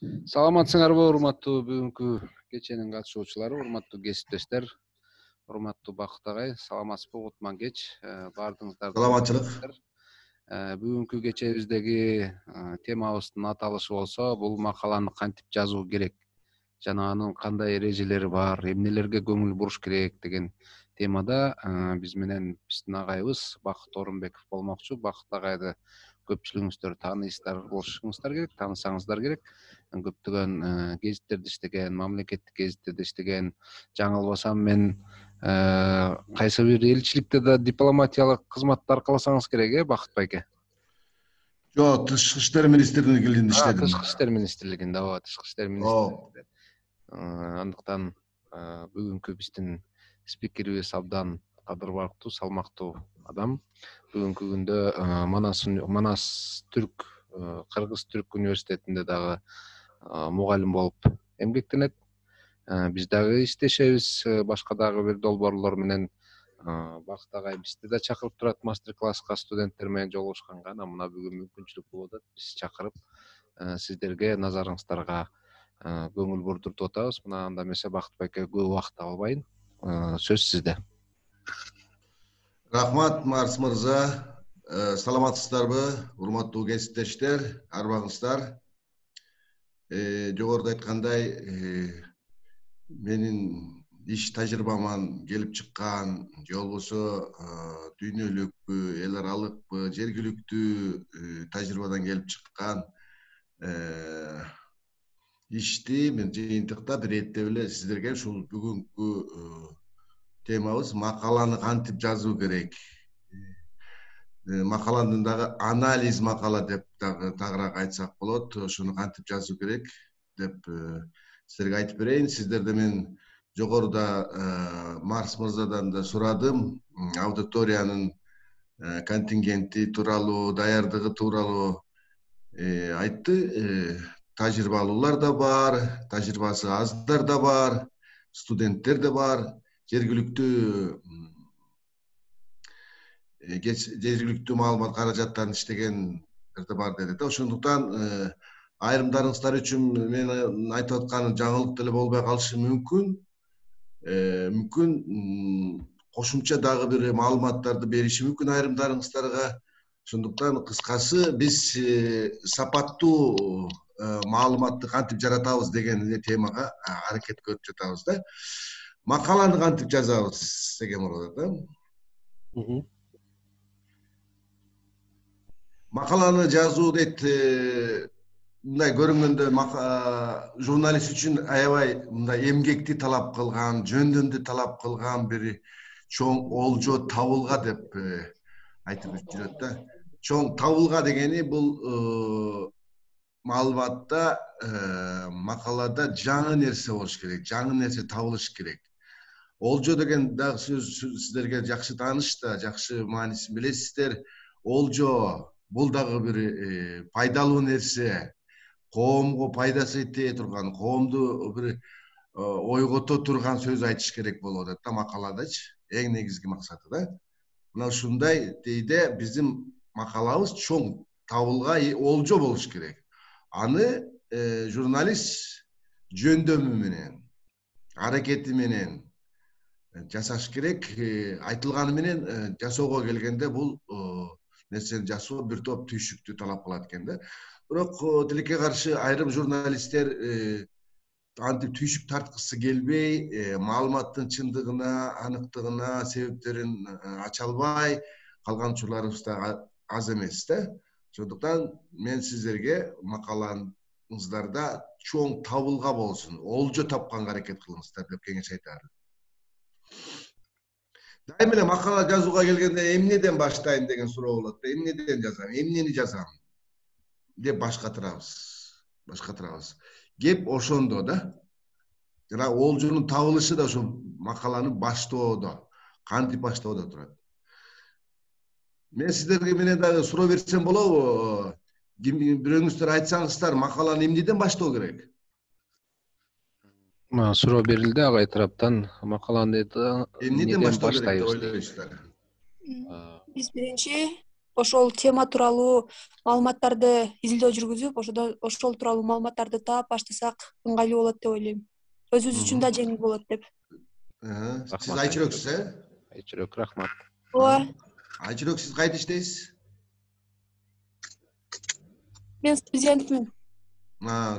саламатсыңарбы урматтуу бүгүнкү кеченин катышуучулары урматтуу кесиптештер урматтуу бакыт агай саламатсызбы кутман кеч. Э, баардыгыңыздар саламатчылык. э, бүгүнкү кечебиздеги э, темабыздын аталышы болсо бул макаланы кантип жазуу керек? Жана анын кандай эрежелери бар? Эмнелерге көңүл буруш керек деген темада биз менен биздин агайыбыз бакыт орунбеков болмокчу. Бакыт агайды көпчүлүгүңүздөр тааныйсыздар болушуңуздар керек таанысаңыздар керек. Көптөгөн э, гезиттерде иштеген мамлекеттик гезиттерде иштеген жаңылбасам мен э, кайсы бир элчиликте да дипломатиялык кызматты аркаласаңыз керек э бакыт байке? Жок тышкы иштер министрлигинде иштедим. Тышкы иштер министрлигинде ооба тышкы иштер министрлигинде. Э, андыктан бүгүнкү биздин спикерибиз абдан кадырбактуу салмактуу адам. Бүгүнкү күндө манас манас түрк кыргыз түрк университетинде дагы мугалим болуп эмгектенет. Биз дагы иштешебиз. Башка дагы бир долбоорлор менен бакыт агай бизди да чакырып турат мастер класска студенттер менен жолугушканга. Анан мына бүгүн мүмкүнчүлүк болуп атат. Биз чакырып сиздерге назарыңыздарга көңүл бурдуртуп атабыз. Мына анда эмесе бакыт байке көп убакыт албайын. Сөз сизде рахмат марс мырза э, саламатсыздарбы урматтуу кесиптештер арбаңыздар э, жогоруда айткандай э, менин иш тажрыйбаман келип чыккан же болбосо дүйнөлүкпү эл аралыкпы жергиликтүү тажрыйбадан келип чыккан ишти мен жыйынтыктап иреттеп эле сиздерге ушул бүгүнкү темабыз макаланы кантип жазуу керек макаланын дагы анализ макала деп дагы тагыраак айтсак болот ошону кантип жазуу керек деп сиздерге айтып берейин сиздерде мен жогоруда марс мырзадан да сурадым аудиториянын контингенти тууралуу даярдыгы тууралуу айтты тажрыйбалуулар да бар тажрыйбасы аздар да бар студенттер да бар жергиликтүү жергиликтүү маалымат каражаттарын иштегендер да бар деди да ошондуктан айрымдарыңыздар үчүн менин айтып атканым жаңылык деле болбой калышы мүмкүн мүмкүн кошумча дагы бир маалыматтарды бериши мүмкүн айрымдарыңыздарга ошондуктан кыскасы биз сапаттуу маалыматты кантип жаратабыз деген эле темага аракет көрүп жатабыз да. Макаланы кантип жазабыз деген атат да макаланы жазуу дейт э, мындай көрүнгөндө журналист үчүн аябай мындай эмгекти талап кылган жөндөмдү талап кылган бир чоң олжо табылга деп айтып жүрөт да чоң табылга дегени бул маалыматта макалада жаңы нерсе болуш керек жаңы нерсе табылыш керек олжо деген дагы сөз сиздерге жакшы тааныш да жакшы маанисин билесиздер олжо бул дагы бир э, пайдалуу нерсе коомго пайдасы тие турган коомду бир э, ойгото турган сөз айтыш керек болуп атат да макаладачы эң негизги максаты да. Мына ушундай дейде биздин макалабыз чоң табылга олжо болуш керек. Аны э, журналист жөндөмү менен аракети менен жасаш керек. Айтылганы менен э, жасоого келгенде бул нерсени жасоо бир топ түйшүктү талап кылат экен да. Бирок тилекке каршы айрым журналисттер антип түйшүк тарткысы келбей маалыматтын чындыгына аныктыгына себептерин ача албай калган учурларыбыз да аз эмес да ошондуктан мен сиздерге макалаңыздарда чоң табылга болсун олжо тапканга аракет кылыңыздар деп кеңеш айтарым. Дайыма эле макала жазууга келгенде эмнеден баштайм деген суроо болот да эмнеден жазам эмнени жазам деп баш катырабыз баш кеп ошондо да жана олжонун табылышы да ошол макаланы баштоодо кантип баштоодо турат мен сиздерге менен дагы суроо берсем болобу бирөөңүздөр айтсаңыздар макаланы эмнеден баштоо керек суроо берилди агай тараптан. Макаланы эмнеден баштайбыз деп ойлойсуздар биз биринчи ошол тема тууралуу маалыматтарды изилдөө жүргүзүп ошол тууралуу маалыматтарды таап баштасак ыңгайлуу болот деп ойлойм. Өзүбүз үчүн да жеңил болот деп. Сиз айчүрөксүз э? айчүрөк рахмат. Ооба. Айчүрөк сиз кайда иштейсиз? Мен студентмин.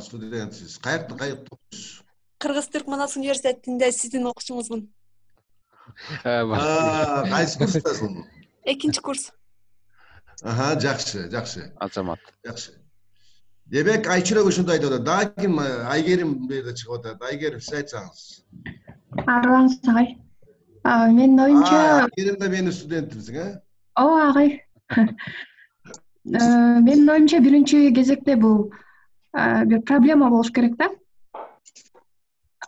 Студентсиз. Каякта каякта окуйсуз кыргыз түркман университетинде сиздин окуучуңузмун кайсы курстасың? Экинчи курс. Жакшы жакшы. Азамат. Жакшы. Демек айчүрөк ушундай деп атат дагы ким айгерим бул жерде чыгып атат. Айгерим сиз айтсаңыз. Арыбаңыз агай менин оюмча айгерим да менин студентимсиң э ооба агай менин оюмча биринчи кезекте бул бир проблема болуш керек да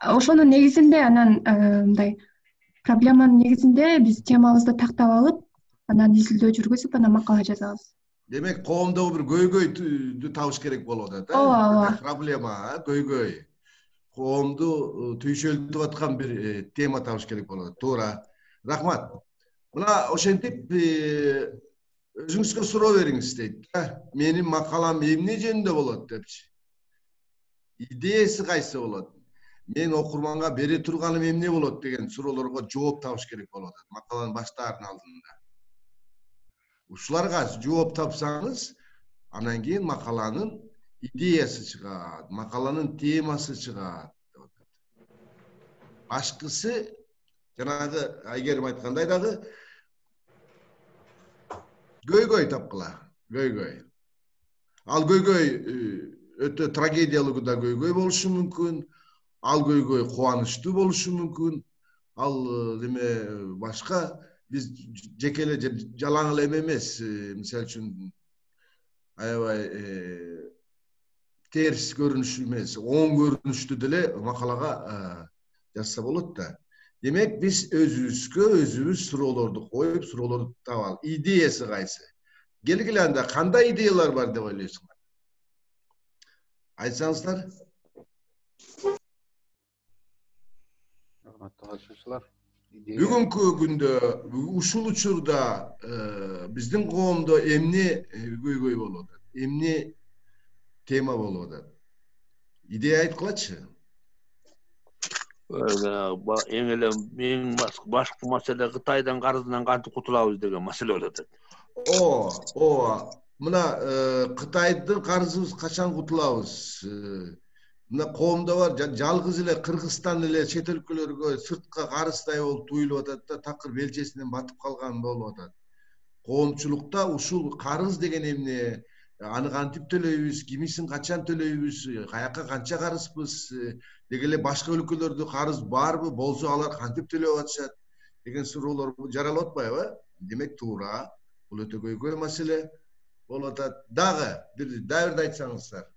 ошонун негизинде анан мындай проблеманын негизинде биз темабызды тактап алып анан изилдөө жүргүзүп анан макала жазабыз. Демек коомдогу бир көйгөйдү табыш керек болуп атат э? Ооба ооба проблема көйгөй. Коомду э, түйшөлтүп аткан бир э, тема табыш керек болуп атат туура. Рахмат. Мына ошентип э, өзүңүзгө суроо бериңиз дейт да менин макалам эмне жөнүндө болот депчи? Идеясы кайсы болот? Мен окурманга бере турганым эмне болот деген суроолорго жооп табыш керек болуп атат макаланы баштаардын алдында ушуларга жооп тапсаңыз анан кийин макаланын идеясы чыгат макаланын темасы чыгат деп башкысы жанагы айгерим айткандай дагы көйгөй тапкыла көйгөй ал көйгөй өтө трагедиялуу да көйгөй болушу мүмкүн ал көйгөй кубанычтуу болушу мүмкүн. Ал неме башка биз жеке эле жалаң эле эме эмес. Мисалы үчүн аябай терс көрүнүш эмес оң көрүнүштүү деле макалага жазса болот да. Демек биз өзүбүзгө өзүбүз суроолорду коюп суроолорду табалы идеясы кайсы? Келгиле анда кандай идеялар бар деп ойлойсуңар айтсаңыздар. Урматтуу катышуучулар бүгүнкү күндө ушул учурда биздин коомдо эмне көйгөй болуп атат эмне тема болуп атат идея айткылачы эң эле эң башкы маселе кытайдын карызынан кантип кутулабыз деген маселе болуп атат ооба ооба мына кытайдын карызыбыз качан кутулабыз мына коомдо бар жалгыз эле кыргызстан эле чет өлкөлөргө сыртка карыздай болуп туюлуп атат да такыр белчесинен батып калган болуп атат. Коомчулукта ушул карыз деген эмне аны кантип төлөйбүз кимисин качан төлөйбүз каяка канча карызбыз деги эле башка өлкөлөрдө карыз барбы болсо алар кантип төлөп атышат деген суроолор жаралып атпайбы демек туура бул өтө көйгөй маселе болуп атат. Дагы бир дагы бирди айтсаңыздар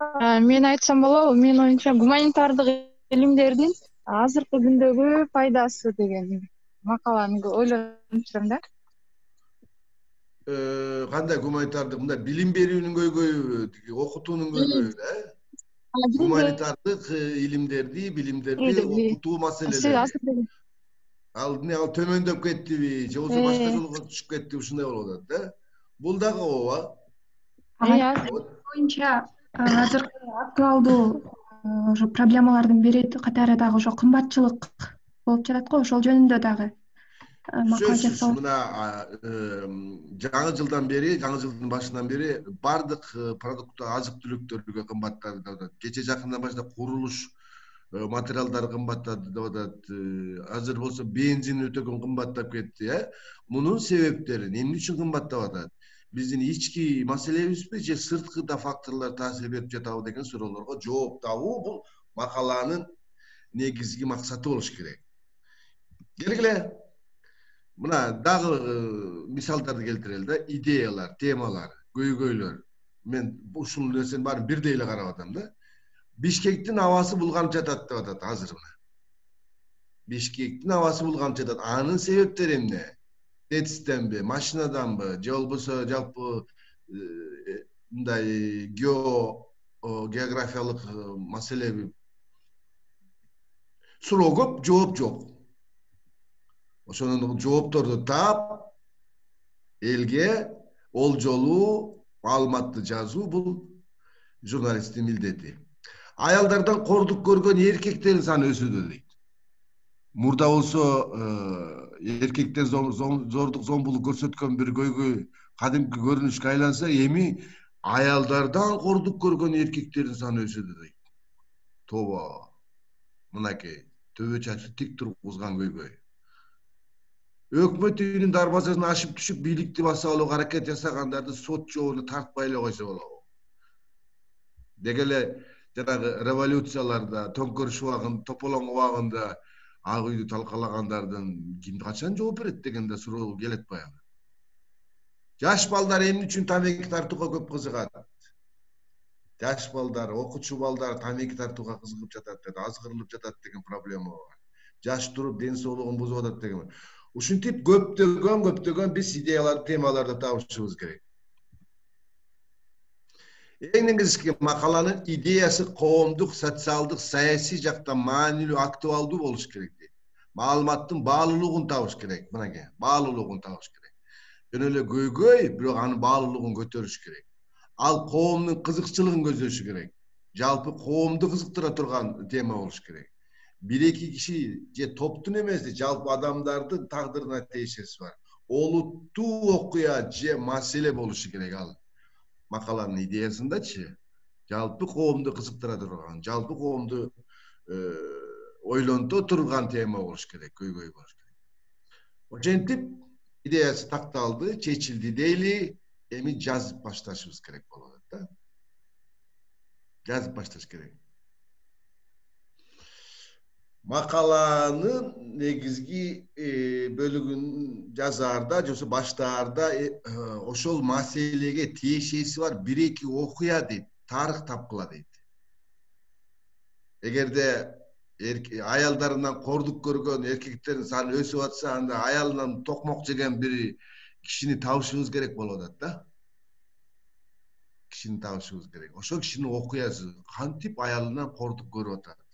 мен айтсам болобу менин оюмча гуманитардык илимдердин азыркы күндөгү пайдасы деген макаланы ойлонуп жүрөм да кандай гуманитардык? Мындай билим берүүнүн көйгөйүбү тиги окутуунун көйгөйү э? Гуманитардык илимдерди билимдерди окутуу маселелери. ал эмне ал төмөндөп кеттиби же болбосо башка жолго түшүп кеттиби ушундай болуп атат да. Бул дагы ооба. Оюмча азыркы актуалдуу ошо проблемалардын бири катары дагы ошо кымбатчылык болуп жатат го ошол жөнүндө дагы макала жазсак мына жаңы жылдан бери жаңы жылдын башынан бери баардык продукт азык түлүктөргө кымбаттады деп атат. Кечээ жакындан баштап курулуш материалдары кымбаттады деп атат. Азыр болсо бензин өтө кымбаттап кетти э. Мунун себептерин эмне үчүн кымбаттап атат биздин ички маселебизби же сырткы да факторлор таасир берип жатабы деген суроолорго жооп табуу бул макаланын негизги максаты болуш керек келгиле мына дагы мисалдарды келтирели да идеялар темалар көйгөйлөр мен ушул нерсенин баарын бирдей эле карап атам да бишкектин абасы булганып жатат деп атат азыр мына бишкектин абасы булганып жатат анын себептери эмне тецтенби машинаданбы же болбосо жалпы мындай гео географиялык маселеби суроо көп жооп жок ошонун жоопторду таап элге ол жолу маалыматты жазуу бул журналисттин милдети аялдардан кордук көргөн эркектердин саны өсүүдө дейт мурда болсо эркектер зордук зомбулук көрсөткөн бир көйгөй кадимки көрүнүшкө айланса эми аялдардан кордук көргөн эркектердин саны өсүүдө дейт. Тобо мынакей төбө чачы тик тургузган көйгөй. Өкмөт үйүнүн дарбазасын ашып түшүп бийликти баса алууга аракет жасагандарды сот жообуна тартпай эле койсо болобу. Деги эле жанагы революцияларда төңкөрүш убагында тополоң убагында ак үйдү талкалагандардын ким качан жооп берет деген да суроо келет баягы жаш балдар эмне үчүн тамеки тартууга көп кызыгат жаш балдар окуучу балдар тамеки тартууга кызыгып жатат деп азгырылып жатат деген проблема бар жаш туруп ден соолугун бузуп атат деген. Ушинтип көптөгөн көптөгөн биз идеяларды темаларды табышыбыз керек. Эң негизги макаланын идеясы коомдук социалдык саясий жактан маанилүү актуалдуу болуш керек дейт маалыматтын баалуулугун табыш керек мынакей баалуулугун табыш керек жөн эле көйгөй бирок анын баалуулугун көтөрүш керек ал коомдун кызыкчылыгын көздөшү керек жалпы коомду кызыктыра турган тема болуш керек бир эки киши же топтун эмес жалпы адамдардын тагдырына тиешеси бар олуттуу окуя же маселе болушу керек ал макаланын идеясындачы жалпы коомду кызыктыра турган жалпы коомду ойлонто турган тема болуш керек көйгөй болуш керек. Ошентип идеясы такталды чечилди дейли эми жазып башташыбыз керек болуп атат да. Жазып башташ керек. Макаланын негизги бөлүгүн жазаарда же баштаарда ошол маселеге тиешеси бар бир эки окуя дейт тарых тапкыла дейт эгерде аялдарынан кордук көргөн эркектердин саны өсүп атса анда аялынан токмок жеген бир кишини табышыбыз керек болуп атат да кишини табышыбыз керек ошол кишинин окуясы кантип аялынан кордук көрүп атат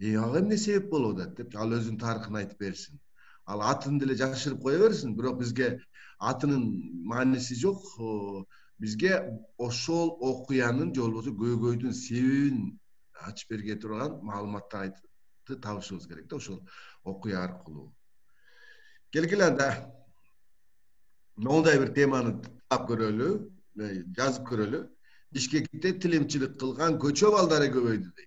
ага эмне себеп болуп атат деп ал өзүнүн тарыхын айтып берсин ал атын деле жашырып кое берсин бирок бизге атынын мааниси жок бизге ошол окуянын же болбосо көйгөйдүн себебин ачып бере турган маалыматтарды табышыбыз керек да ошол окуя аркылуу келгиле анда моундай бир теманы таап көрөлү жазып көрөлү бишкекте тилемчилик кылган көчө балдары көбөйдү дейт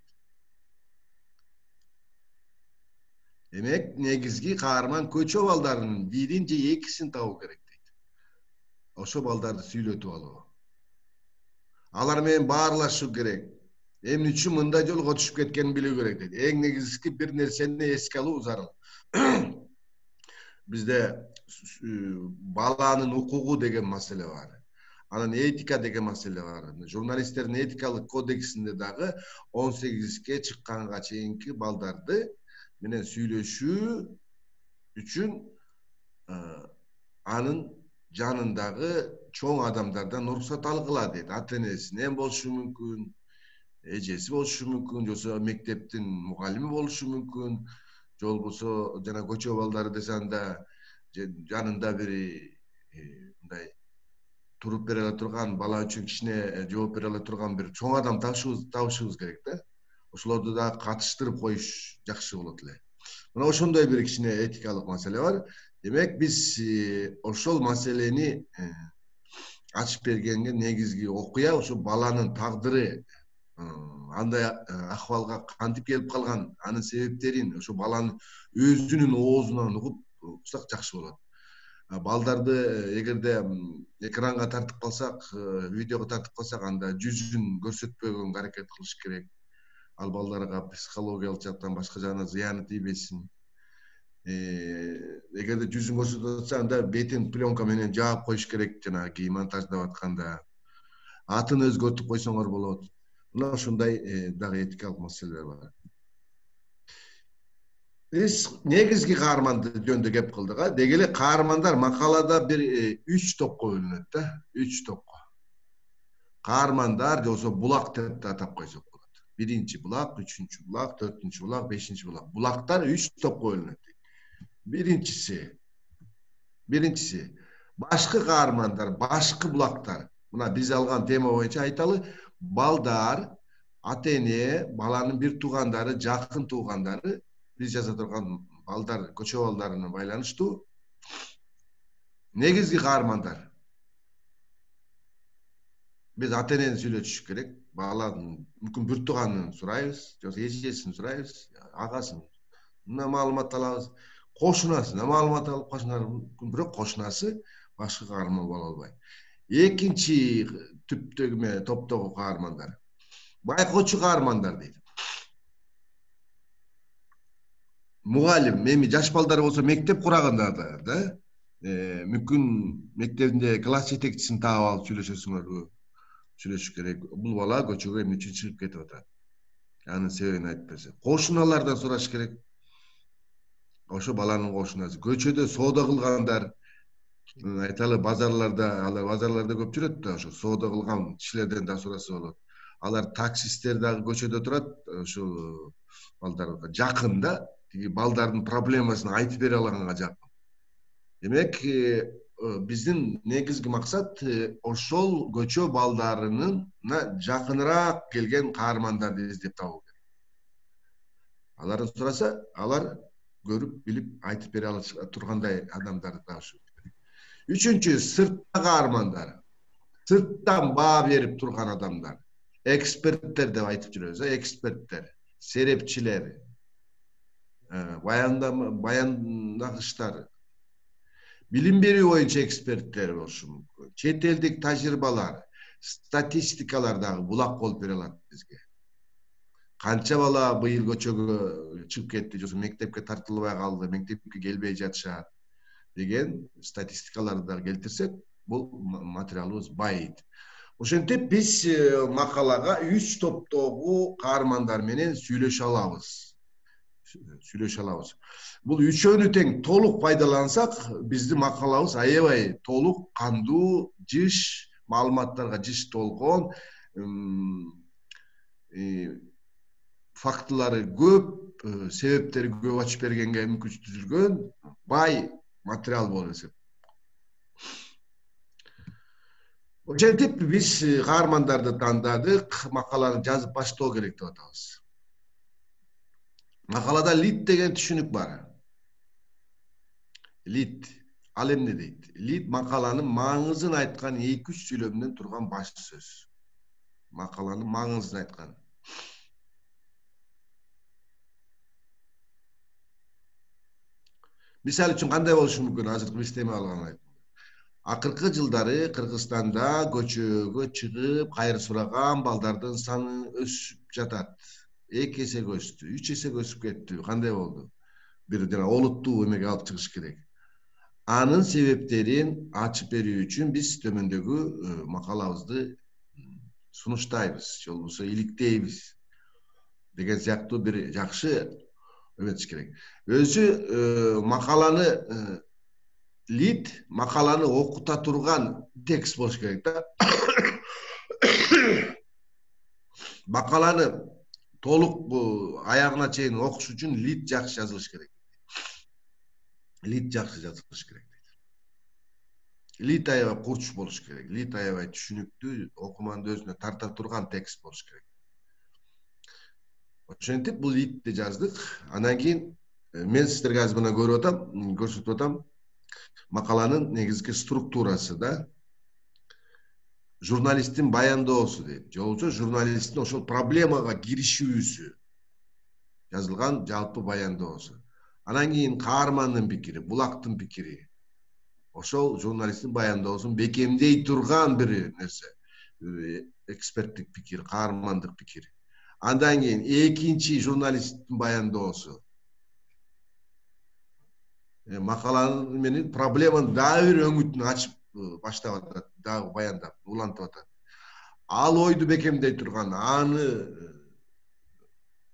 демек негизги каарман көчө балдарынын бирин же экисин табуу керек дейт ошол балдарды сүйлөтүп алуу алар менен баарлашуу керек эмне үчүн мындай жолго түшүп кеткенин билүү керек дейт эң негизги бир нерсени эске алуу зарыл бизде баланын укугу деген маселе бар анан этика деген маселе бар журналисттердин этикалык кодексинде дагы он сегизге чыкканга чейинки балдарды менен сүйлөшүү үчүн анын жанындагы чоң адамдардан уруксат алгыла дейт ата энесинен болушу мүмкүн эжеси болушу мүмкүн же болбосо мектептин мугалими болушу мүмкүн же болбосо жана көчө балдары десе анда жанында бир мындай туруп бере ала турган бала үчүн кичине жооп бере ала турган бир чоң адам табышыбыз керек да ошолорду дагы катыштырып коюш жакшы болот эле. Мына ошондой бир кичине этикалык маселе бар. Демек биз э, ошол маселени э, ачып бергенге негизги окуя ошо баланын тагдыры э, андай акыбалга кантип келип калган анын себептерин ошо баланын өзүнүн оозунан угуп уксак жакшы болот. Балдарды эгерде экранга тартып калсак видеого тартып калсак анда жүзүн көрсөтпөгөнгө аракет кылыш керек. Ал балдарга психологиялык жактан башка жагынан зыяны тийбесин эгерде жүзүн көрсөтүп атса анда бетин пленка менен жаап коюш керек жанагы кийим монтаждап атканда атын өзгөртүп койсоңор болот мына ушундай дагы этикалык маселелер бар биз негизги каарманды жөнүндө кеп кылдык а деги эле каармандар макалада бир үч топко бөлүнөт да үч топко каармандар же болбосо булак деп да атап койсок биринчи булак үчүнчү булак төртүнчү булак бешинчи булак булактар үч топко бөлүнөт биринчиси биринчиси башкы каармандар башкы булактар мына биз алган тема боюнча айталы балдар ата эне баланын бир туугандары жакын туугандары биз жаза турган балдар көчө балдарына байланыштуу негизги каармандар биз ата энени сүйлөтүшүш керек баланын мүмкүн бир тууганын сурайбыз же болбосо эжесин сурайбыз агасын маалымат алабыз кошунасынан маалымат алып калышыңар мүмкүн бирок кошунасы башкы каарман боло албайт экинчи түптөгү эме топтогу каармандар байкоочу каармандар дейт мугалим эми жаш балдар болсо мектеп кураганда да мүмкүн мектебинде класс жетекчисин таап алып сүйлөшөсүңөрбү сүйлөшүш керек бул бала көчөгө эмне үчүн чыгып кетип атат анын себебин айтып берсе кошуналардан сураш керек ошо баланын кошунасы көчөдө соода кылгандар айталы базарларда алар базарларда көп жүрөт да ошо соода кылган кишилерден да сураса болот алар таксисттер дагы көчөдө турат ушул балдарга жакын да тиги балдардын проблемасын айтып бере алганга жакын демек биздин негизги максат ошол көчө балдарына жакыныраак келген каармандарды издеп табуу керек. Алардан сураса алар көрүп билип айтып бере ала тургандай адамдарды табыш керек. Үчүнчү сыртта каармандар сырттан баа берип турган адамдар. Эксперттер деп айтып жүрөбүз э эксперттер серепчилер баяндагычтар билим берүү боюнча эксперттер болушу мүмкүн чет элдик тажрыйбалар статистикалар дагы булак болуп бере алат бизге канча бала быйыл көчөгө чыгып кетти же мектепке тартылбай калды мектепке келбей жатышат деген статистикаларды дагы келтирсек бул материалыбыз байыйт ошентип биз макалага үч топтогу каармандар менен сүйлөшө алабыз сүйлөшө алабыз бул үчөөнү тең толук пайдалансак биздин макалабыз аябай толук кандуу жыш маалыматтарга жыш толгон фактылары көп себептери көп ачып бергенге мүмкүнчүлүк түзүлгөн бай материал болуп эсептейт ошентип биз каармандарды тандадык макаланы жазып баштоо керек деп атабыз макалада лид деген түшүнүк бар. Лид ал эмне дейт? Лид макаланын маңызын айткан эки үч сүйлөмдөн турган баш сөз. Макаланын маңызын айткан. Мисалы үчүн кандай болушу мүмкүн? Азыркы биз тема алган акыркы жылдары кыргызстанда көчөгө чыгып кайыр сураган балдардын саны өсүп жатат эки эсеге өстү үч эсеге өсүп кеттиби кандай болду бир жана олуттуу эмеге алып чыгыш керек анын себептерин ачып берүү үчүн биз төмөндөгү макалабызды сунуштайбыз же болбосо иликтейбиз деген сыяктуу бир жакшы эметиш керек өзү макаланы лид макаланы окута турган текст болуш керек да макаланы толук аягына чейин окуш үчүн лид жакшы жазылыш керек. Лид жакшы жазылыш керек лид аябай курч болуш керек. Лид аябай түшүнүктүү окуманды өзүнө тарта турган текст болуш керек. Ошентип бул итти жаздык. Анан кийин мен сиздерге азыр мына көрүп атам көрсөтүп атам макаланын негизги структурасы да журналисттин баяндоосу дейт же болбосо журналисттин ошол проблемага киришүүсү жазылган жалпы баяндоосу. Анан кийин каармандын пикири булактын пикири. Ошол журналисттин баяндоосун бекемдей турган бир нерсе. Эксперттик пикир каармандык пикир. Андан кийин экинчи журналисттин баяндоосу. Макаланы менен проблеманын дагы бир өңүтүн ачып баштап атат дагы баяндап улантып атат ал ойду бекемдей турган аны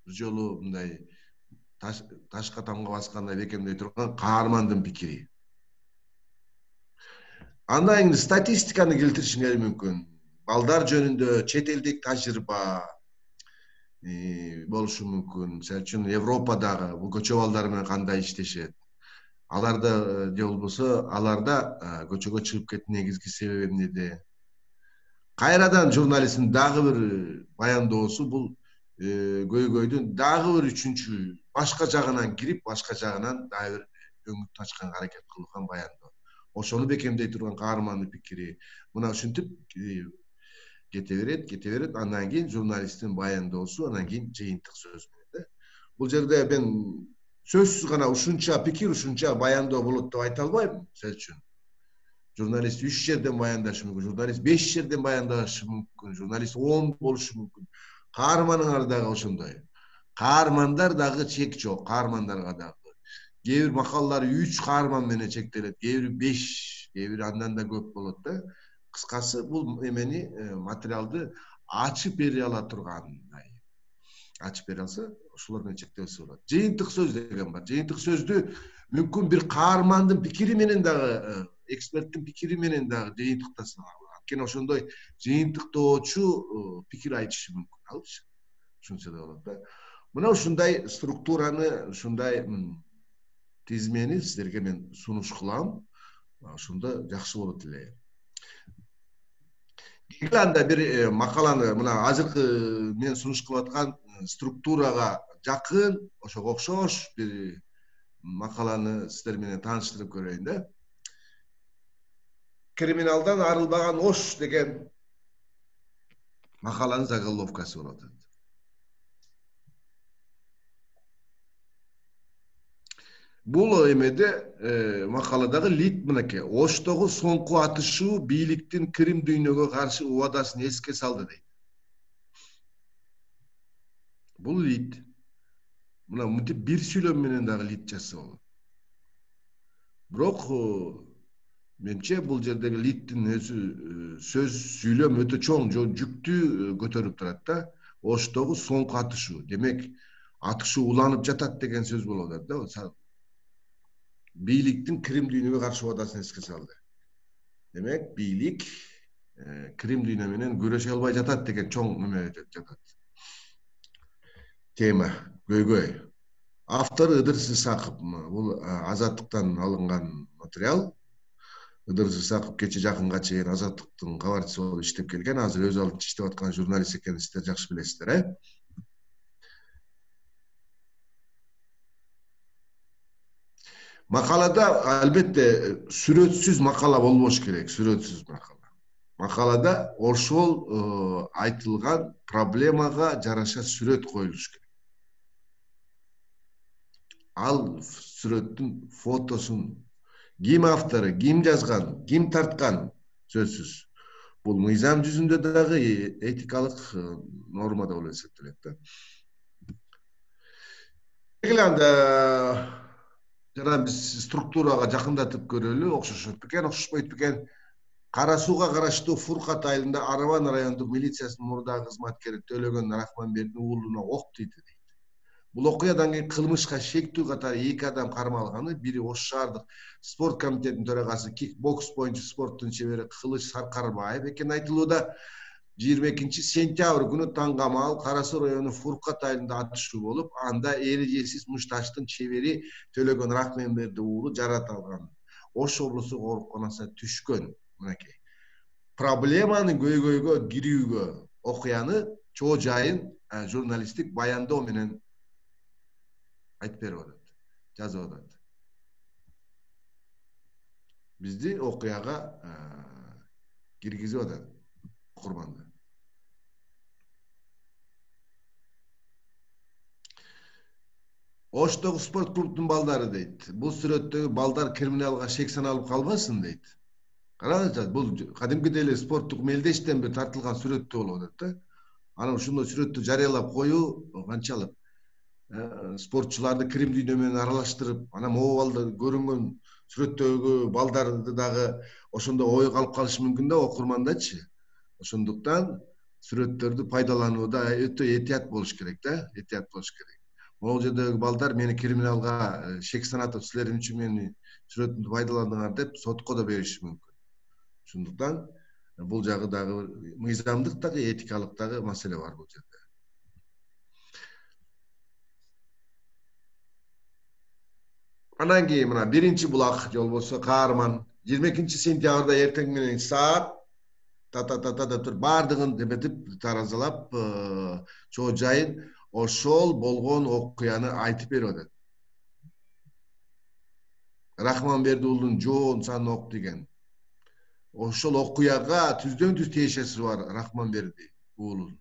бир жолу мындай ташка тамга баскандай бекемдей турган каармандын пикири андан кийин статистиканы келтиришиңер мүмкүн балдар жөнүндө чет элдик тажрыйба болушу мүмкүн мисалы үчүн европадагы бул көчө балдары менен кандай иштешет аларда же болбосо аларда көчөгө чыгып кетүү негизги себеби эмнеде кайрадан журналисттин дагы бир баяндоосу бул көйгөйдүн дагы бир үчүнчү башка жагынан кирип башка жагынан дагы бир өңүттү ачканга аракет кылган баяндоо ошону бекемдей турган каармандын пикири мына ушинтип кете берет кете берет андан кийин журналисттин баяндоосу анан кийин жыйынтык сөз менен да бул жерде мен сөзсүз гана ушунча пикир ушунча баяндоо болот деп айта албайм мисалы үчүн журналист үч жерден баяндашы мүмкүн журналист беш жерден баяндашы мүмкүн журналист он болушу мүмкүн каарманыңар дагы ошондой каармандар дагы чек жок каармандарга дагы кээ бир макалалар үч каарман менен чектелет кээ бири беш кээ бири андан да көп болот да кыскасы бул эмени материалды ачып бере ала тургандай ачып бере алса ушулар менен чектелсе болот жыйынтык сөз деген бар. Жыйынтык сөздү мүмкүн бир каармандын пикири менен дагы эксперттин пикири менен дагы жыйынтыктаса анткени ошондой жыйынтыктоочу пикир айтышы мүмкүн алчы ушинсе да болот да. Мына ушундай структураны ушундай тизмени сиздерге мен сунуш кылам. Ошондо жакшы болот эле анда бир макаланы мына азыркы мен сунуш кылып аткан структурага жакын ошого окшош бир макаланы сиздер менен тааныштырып көрөйүн да. Криминалдан арылбаган ош деген макаланын заголовкасы болуп атат бул эмеде макаладагы лид мынакей. Оштогу соңку атышуу бийликтин крим дүйнөгө каршы убадасын эске салды дейт. Бул лид мына мынтип бир сүйлөм менен дагы лид жазса болот бирок менимче бул жердеги лидтин өзү сөз сүйлөм өтө чоң жүктүү көтөрүп турат да оштогу соңку атышуу демек атышуу уланып жатат деген сөз болуп атат да бийликтин крим дүйнөгө каршы убадасын эске салды демек бийлик крим дүйнө менен күрөшө албай жатат деген чоң неме жатат тема көйгөй автор ыдыр ысаков бул азаттыктан алынган материал ыдыр ысаков кече жакынга чейин азаттыктын кабарчысы болуп иштеп келген азыр өз алдынча иштеп аткан журналист экенин сиздер жакшы билесиздер э макалада албетте сүрөтсүз макала болбош керек сүрөтсүз макала макалада ошол айтылган проблемага жараша сүрөт коюлуш керек. Ал сүрөттүн фотосун ким автору ким жазган ким тарткан сөзсүз. Бул мыйзам жүзүндө дагы этикалык нормада болуп эсептелет да. Эле анда жана биз структурага жакындатып көрөлү окшошот бекен окшошпойт бекен. Кара сууга караштуу фуркат айылында араван райондук милициясынын мурдагы кызматкери төлөгөн рахманбердиин уулуна ок тийди бул окуядан кийин кылмышка шектүү катары эки адам кармалганы бири ош шаардык спорт комитетинин төрагасы кик бокс боюнча спорттун чебери кылыч саркарбаев экени айтылууда жыйырма экинчи сентябрь күнү таң камал кара суу району фуркат айылында атышуу болуп анда эрежесиз муш таштын чебери төлөгөн рахманберди уулу жаракат алган ош облустук ооруканасына түшкөн мынакей проблеманы көйгөйгө кирүүгө окуяны чоо жайын журналисттик баяндоо менен айтып берип атат жазып атат бизди окуяга киргизип атат окурманды оштогу спорт клубдун балдары дейт бул сүрөттөгү балдар криминалга шек саналып калбасын дейт караңызчы бул кадимкидей эле спорттук мелдештен бир тартылган сүрөттүү болуп атат да анан ушундай сүрөттү жарыялап коюу канчалык спортчуларды крим дүйнө менен аралаштырып анан могу балдар көрүнгөн сүрөттөгү балдарды дагы ошондой ой калып калышы мүмкүн да окурмандачы. Ошондуктан сүрөттөрдү пайдаланууда өтө этият болуш керек да этият болуш керек. Могул жердеги балдар мени криминалга э, шек санатып силер эмне үчүн менин сүрөтүмдү пайдаландыңар деп сотко да бериши мүмкүн. Ошондуктан бул жагы дагы мыйзамдык дагы этикалык дагы маселе бар бул жерде. Анан кийин мына биринчи булак же болбосо каарман жыйырма экинчи сентябрда эртең менен саат та та та та деп туруп баардыгын эметип таразалап чоо жайын ошол болгон окуяны айтып берип атат рахманберди уулунун жоон санок деген ошол окуяга түздөн түз тиешеси бар рахманберди уулунун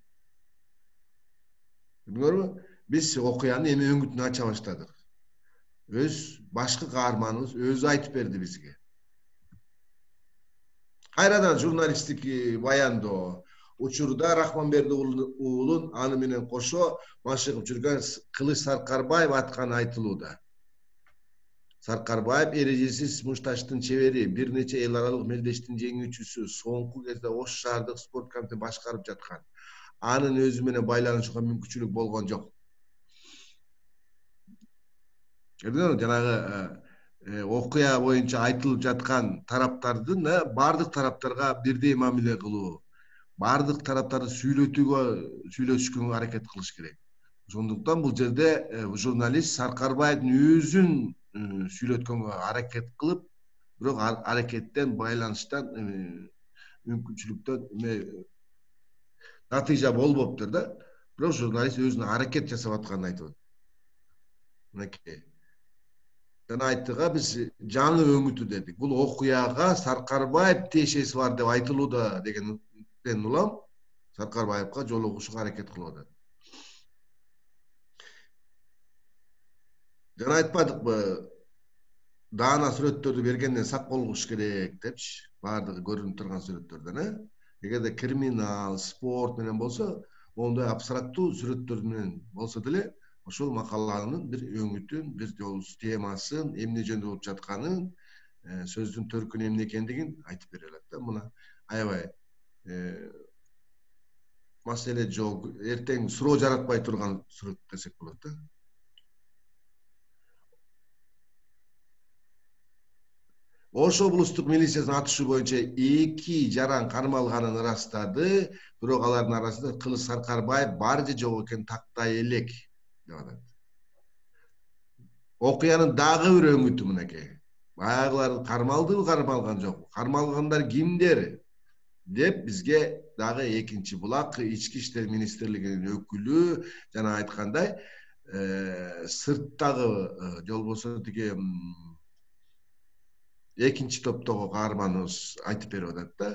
көрдүңөрбү биз окуянын эме өңүтүн ача баштадык өз башкы каарманыбыз өзү айтып берди бизге кайрадан журналисттик баяндоо учурда рахманберди уулун аны менен кошо машыгып жүргөн кылыч саркарбаев атканы айтылууда саркарбаев эрежесиз мушташтын чебери бир нече эл аралык мелдештин жеңүүчүсү соңку кезде ош шаардык спорт комитетин башкарып жаткан анын өзү менен байланышууга мүмкүнчүлүк болгон жок көрдүңөрбү жанагы окуя боюнча айтылып жаткан тараптардын баардык тараптарга бирдей мамиле кылуу баардык тараптарды сүйлөтүүгө сүйлөшүшкөнгө аракет кылыш керек. Ошондуктан бул жерде журналист саркарбаевдин өзүн сүйлөткөнгө аракет кылып бирок аракеттен байланыштан мүмкүнчүлүктөн натыйжа болбоптур да бирок журналист өзүнүн аракет жасап атканын айтып атат мынакей жана айттыга биз жаңы өңүтү дедик бул окуяга саркарбаев тиешеси бар деп айтылууда деген мен улам саркарбаевка жолугушууга аракет атат жана айтпадыкпы даана сүрөттөрдү бергенден сак болуш керек депчи баардыгы көрүнүп турган сүрөттөрдөн э эгерде криминал спорт менен болсо моундай абстрактуу сүрөттөр менен болсо деле ошол макаланын бир өңүтүн бир темасын эмне жөнүндө болуп жатканын сөздүн төркүнү эмне экендигин айтып бере алат да мына. Аябай Э, маселе жок эртең суроо жаратпай турган сүрөт десек болот да. Ош облустук милициясынын атышы боюнча эки жаран кармалганын ырастады. Бирок алардын арасында кылыч саркарбаев бар же жок экенин тактай элек. Деп окуянын дагы бир өңүтү мынакей баягылар кармалдыбы кармалган жокпу кармалгандар кимдер деп бизге дагы экинчи булак ички иштер министрлигинин өкүлү жана айткандай сырттагы же болбосо тиги экинчи топтогу каарманыбыз айтып берип атат да.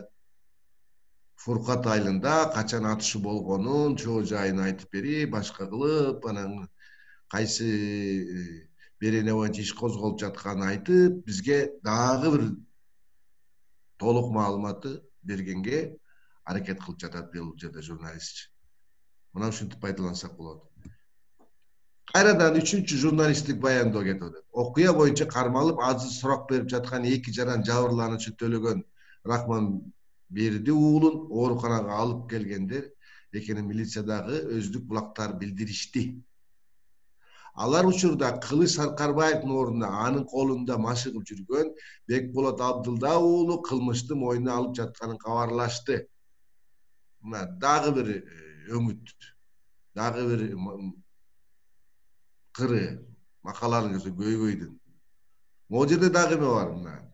Фуркат айылында качан атышы болгонун чоо жайын айтып берип башка кылып анан кайсы берене боюнча иш козголуп жатканын айтып бизге дагы бир толук маалыматты бергенге аракет кылып жатат бул жерде журналистчи мына ушинтип пайдалансак болот кайрадан үчүнчү журналисттик баяндоо кетип атат окуя боюнча кармалып азыр сурак берип жаткан эки жаран жабырлануучу төлөгөн рахманберди уулун ооруканага алып келгендер экенин милициядагы өздүк булактар билдиришти алар учурда кылыч саркарбаевдин ордуна анын колунда машыгып жүргөн бекболот абдылда уулу кылмышты мойнуна алып жатканын кабарлашты мына дагы бир өңүт дагы бир кыры макаланын көйгөйдүн могул жерде дагы эме бар мына?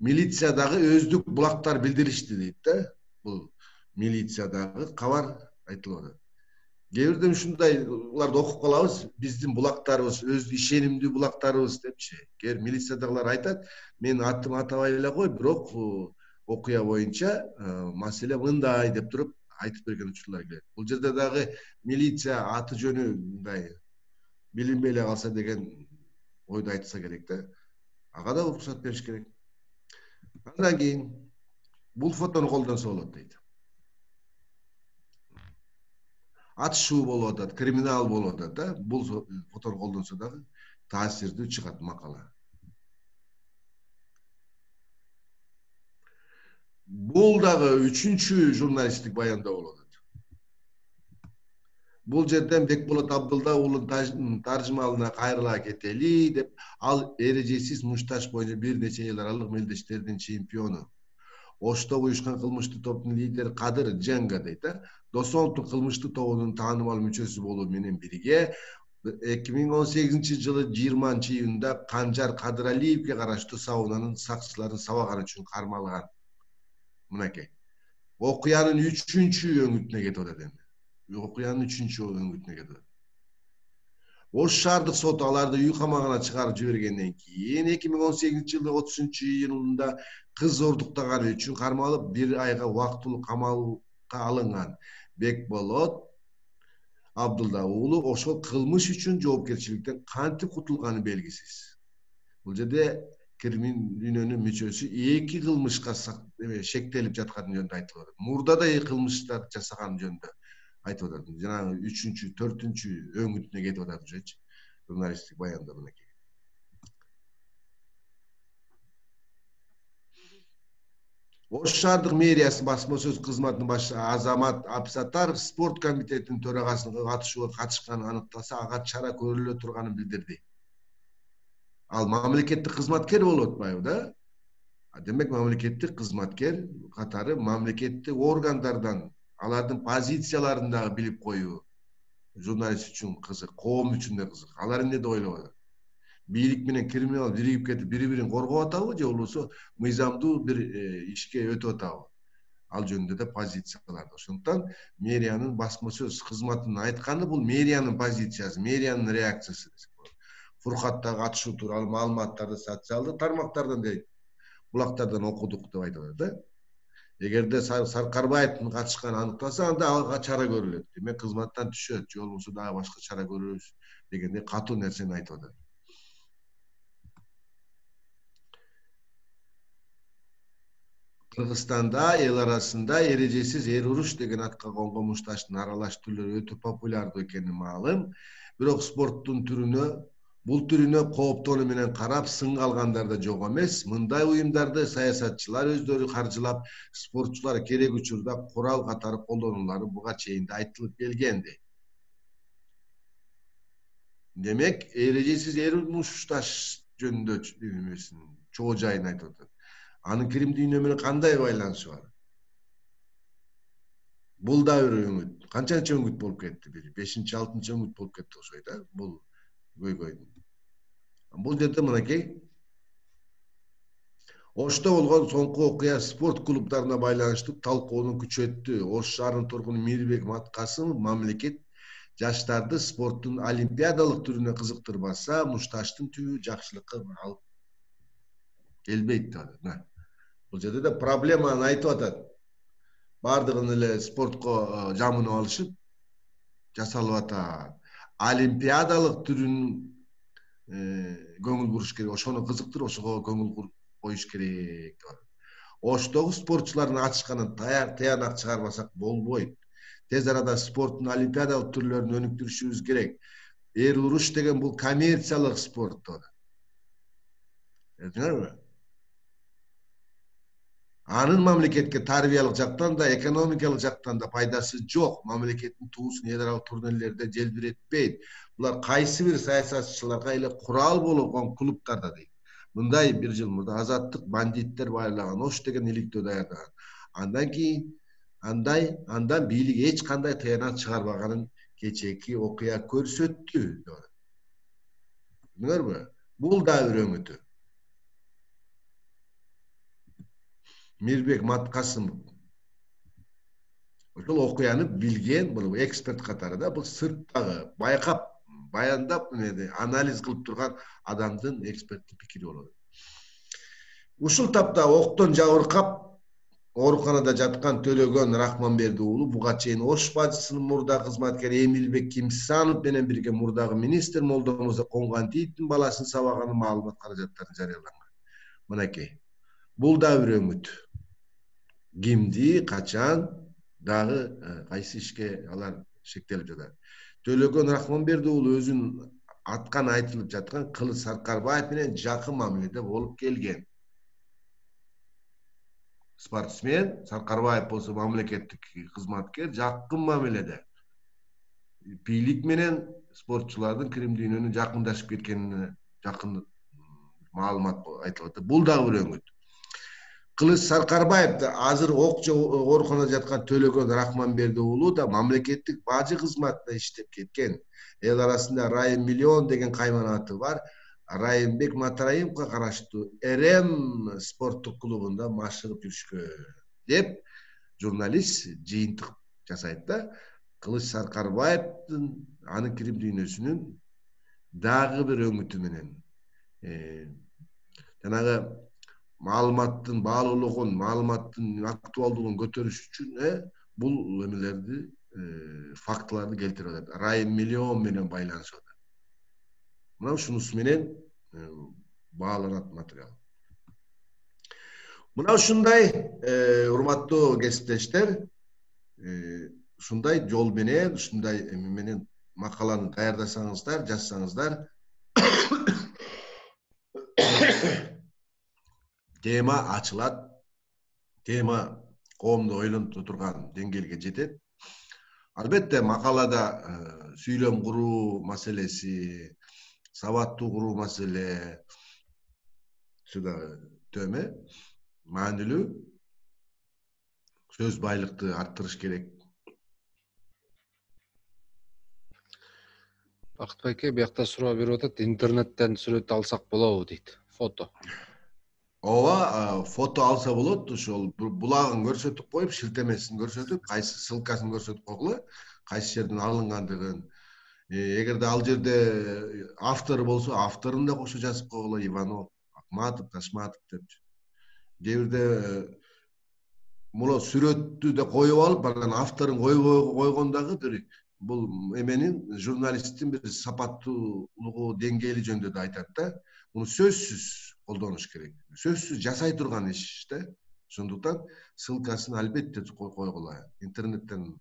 Милициядагы өздүк булактар билдиришти дейт да бул милициядагы кабар айтылып атат кээ бирде ушундайларды окуп калабыз биздин булактарыбыз өз ишенимдүү булактарыбыз депчи кээ бир милициядагылар айтат менин атымды атабай эле кой бирок окуя боюнча маселе мындай деп туруп айтып берген учурлар келет бул жерде дагы милиция аты жөнү мындай билинбей эле калса деген ойду айтса керек да ага да уруксат бериш керек. Андан кийин бул фотону колдонсо болот дейт. Атышуу болуп атат криминал болуп атат да бул фотону колдонсо дагы таасирдүү чыгат макала. Бул дагы үчүнчү журналисттик баяндоо атат бул жерден бекболот абдылда уулунун таржымалына кайрыла кетели деп ал эрежесиз мушташ боюнча бир нече эл аралык мелдештердин чемпиону ошто уюшкан кылмыштуу топтун лидери кадыр дженга дейт да досоновдун кылмыштуу тобунун таанымал мүчөсү болуу менен бирге эки миң он сегизинчи жылы жыйырманчы июнда канжар кадыралиевге караштуу саунанын сакчыларын сабаганы үчүн кармалган мынакей окуянын үчүнчү өңүтүнө кетип атат эми окуянын үчүнчү өңүтүнө кетип атат ош шаардык соту аларды үй камагына чыгарып жибергенден кийин эки миң он сегизинчи жылдын отузунчу июнунда кыз ордуктаганы үчүн кармалып бир айга убактылуу камалга алынган бекболот абдулда уулу ошол кылмыш үчүн жоопкерчиликтен кантип кутулганы белгисиз бул жерде кирим дүйнөнүн мүчөсү эки кылмышка шектелип жатканы жөнүндө айтылып атат мурда да эки кылмыштарды жасаганы жөнүндө айтып атат жанагы үчүнчү төртүнчү өңүтүнө кетип атат ушечи журналисттик баянда мынакей ош шаардык мэриясынын басма сөз кызматынын башчысы азамат абсатаров спорт комитетинин төрагасынын катышууга катышканын аныктаса ага чара көрүлө турганын билдирди ал мамлекеттик кызматкер болуп атпайбы да? Демек мамлекеттик кызматкер катары мамлекеттик органдардан алардын позицияларын дагы билип коюу журналист үчүн кызык коом үчүн да кызык. Алар эмне деп ойлоп атат? Бийлик менен криминал биригип кетип бири бирин коргоп атабы же болбосо мыйзамдуу бир ишке өтүп атабы? Ал жөнүндө да позициялар ошондуктан мэриянын басма сөз кызматынын айтканы бул мэриянын позициясы мэриянын реакциясы десек болот. Катышуу тууралуу маалыматтарды социалдык тармактардан дейт булактардан окудук деп айтып атат да. Эгерде саркарбаевдин катышканы аныкталса анда ага чара көрүлөт. Демек кызматтан түшөт. Же болбосо дагы башка чара көрөбүз дегендей катуу нерсени айтып атат. Кыргызстанда эл арасында эрежесиз эр уруш деген атка конгон мушташтын аралаш түрлөрү өтө популярдуу экени маалым. Бирок спорттун түрүнө бул түрүнө кооптонуу менен карап сынга алгандар да жок эмес. Мындай уюмдарды саясатчылар өздөрү каржылап спортчулар керек учурда курал катары колдонулары буга чейин да айтылып келгенди. Демек эрежесиз эр мушташ жөнүндө эмесин чоо жайын айтып атат. Анын кирим дүйнө менен кандай байланышы бар? Бул да бир өңүт. Канчанчы өңүт болуп кетти? Бир бешинчи алтынчы өңүт болуп кетти окшойт э бул көйгөйдүн. Бул жерде мынакей ошто болгон соңку окуя спорт клубдарына байланыштуу талкууну күчөттү ош шаарынын тургуну мирбек маткасымов мамлекет жаштарды спорттун олимпиадалык түрүнө кызыктырбаса мушташтын түбү жакшылыкка алып келбейт деп атат бул жерде да проблеманы айтып атат баардыгын эле спортко жамынып алышып жасалып атат олимпиадалык түрүн көңүл буруш керек. Ошону кызыктырып ошого көңүл коюш керек. Оштогу спортчулардын ачышканын тыянак чыгарбасак болбойт. Тез арада спорттун олимпиадалык түрлөрүн өнүктүрүшүбүз керек. Эр уруш деген бул коммерциялык спорт деп атат көрдүңөрбү анын мамлекетке тарбиялык жактан да экономикалык жактан да пайдасы жок. Мамлекеттин туусун эл аралык турнирлерде желбиретпейт. Булар кайсы бир саясатчыларга эле курал болгон клубдар да дейт. Мындай бир жыл мурда азаттык бандиттер байлаган ош деген иликтөө даярдаган. Андан кийин андай андан бийлик эч кандай тыянак чыгарбаганын кечээки окуя көрсөттү деп атат бул дагы бир мирбек маткасымов ошол окуяны билген бул эксперт катары да бул сырттагы байкап баяндап анализ кылып турган адамдын эксперттик пикири болот ушул тапта октон жабыркап ооруканада жаткан төлөгөн рахманберди уулу буга чейин ош бажысынын мурдагы кызматкери эмилбек кимсанов менен бирге мурдагы министр молдомурза конгантиевдин баласын сабаганын маалымат каражаттарын жарыялаган мынакей бул дагы бир өңүт кимди качан дагы кайсы ишке алар шектелип жатат төлөгөн рахманберди уулу өзүнүн атканы айтылып жаткан кылыч саркарбаев менен жакын мамиледе болуп келген спортсмен саркарбаев болсо мамлекеттик кызматкер жакын мамиледе бийлик менен спортчулардын кирим дүйнөнүн жакындашып кеткенине жакын маалымат айтылып атат бул дагы бир өңүт кылыч саркарбаев азыр ок ооруканада жаткан төлөгөн рахманберди уулу да мамлекеттик бажы кызматында иштеп кеткен. Эл арасында райым миллион деген кайманаты бар. Райымбек матраимовго караштуу эрем спорттук клубунда машыгып жүрүшкөн деп журналист жыйынтык жасайт да кылыч саркарбаевдин анын кирим дүйнөсүнүн дагы бир өңүтү менен жанагы маалыматтын баалуулугун маалыматтын актуалдуулугун көтөрүш үчүн э бул эмелерди э, фактыларды келтирип атат райым миллион менен байланышып атат мына ушунусу менен э, бааланат материал мына ушундай э, урматтуу кесиптештер ушундай жол менен ушундай эме менен макаланы даярдасаңыздар жазсаңыздар тема ачылат. Тема коомду ойлонто турган деңгээлге жетет. Албетте макалада э, сүйлөм куруу маселеси сабаттуу куруу маселе дагы төмө маанилүү. Сөз байлыкты арттырыш керек. Бакыт байке биякта суроо берип атат интернеттен сүрөт алсак болобу дейт. Фото. Ооба фото алса болот ошол булагын көрсөтүп коюп шилтемесин көрсөтүп кайсы ссылкасын көрсөтүп койгула кайсы жерден алынгандыгын эгерде ал жерде автор болсо авторун да кошо жазып койгула иванов акматов ташматов депчи кээ бирде муну сүрөттү да коюп алып анан авторун койгон дагы бир бул эменин журналисттин бир сапаттуулугу деңгээли жөнүндө да айтат да муну сөзсүз колдонуш керек. Сөзсүз жасай турган иш да. Ошондуктан ссылкасын албетте койгула. Интернеттен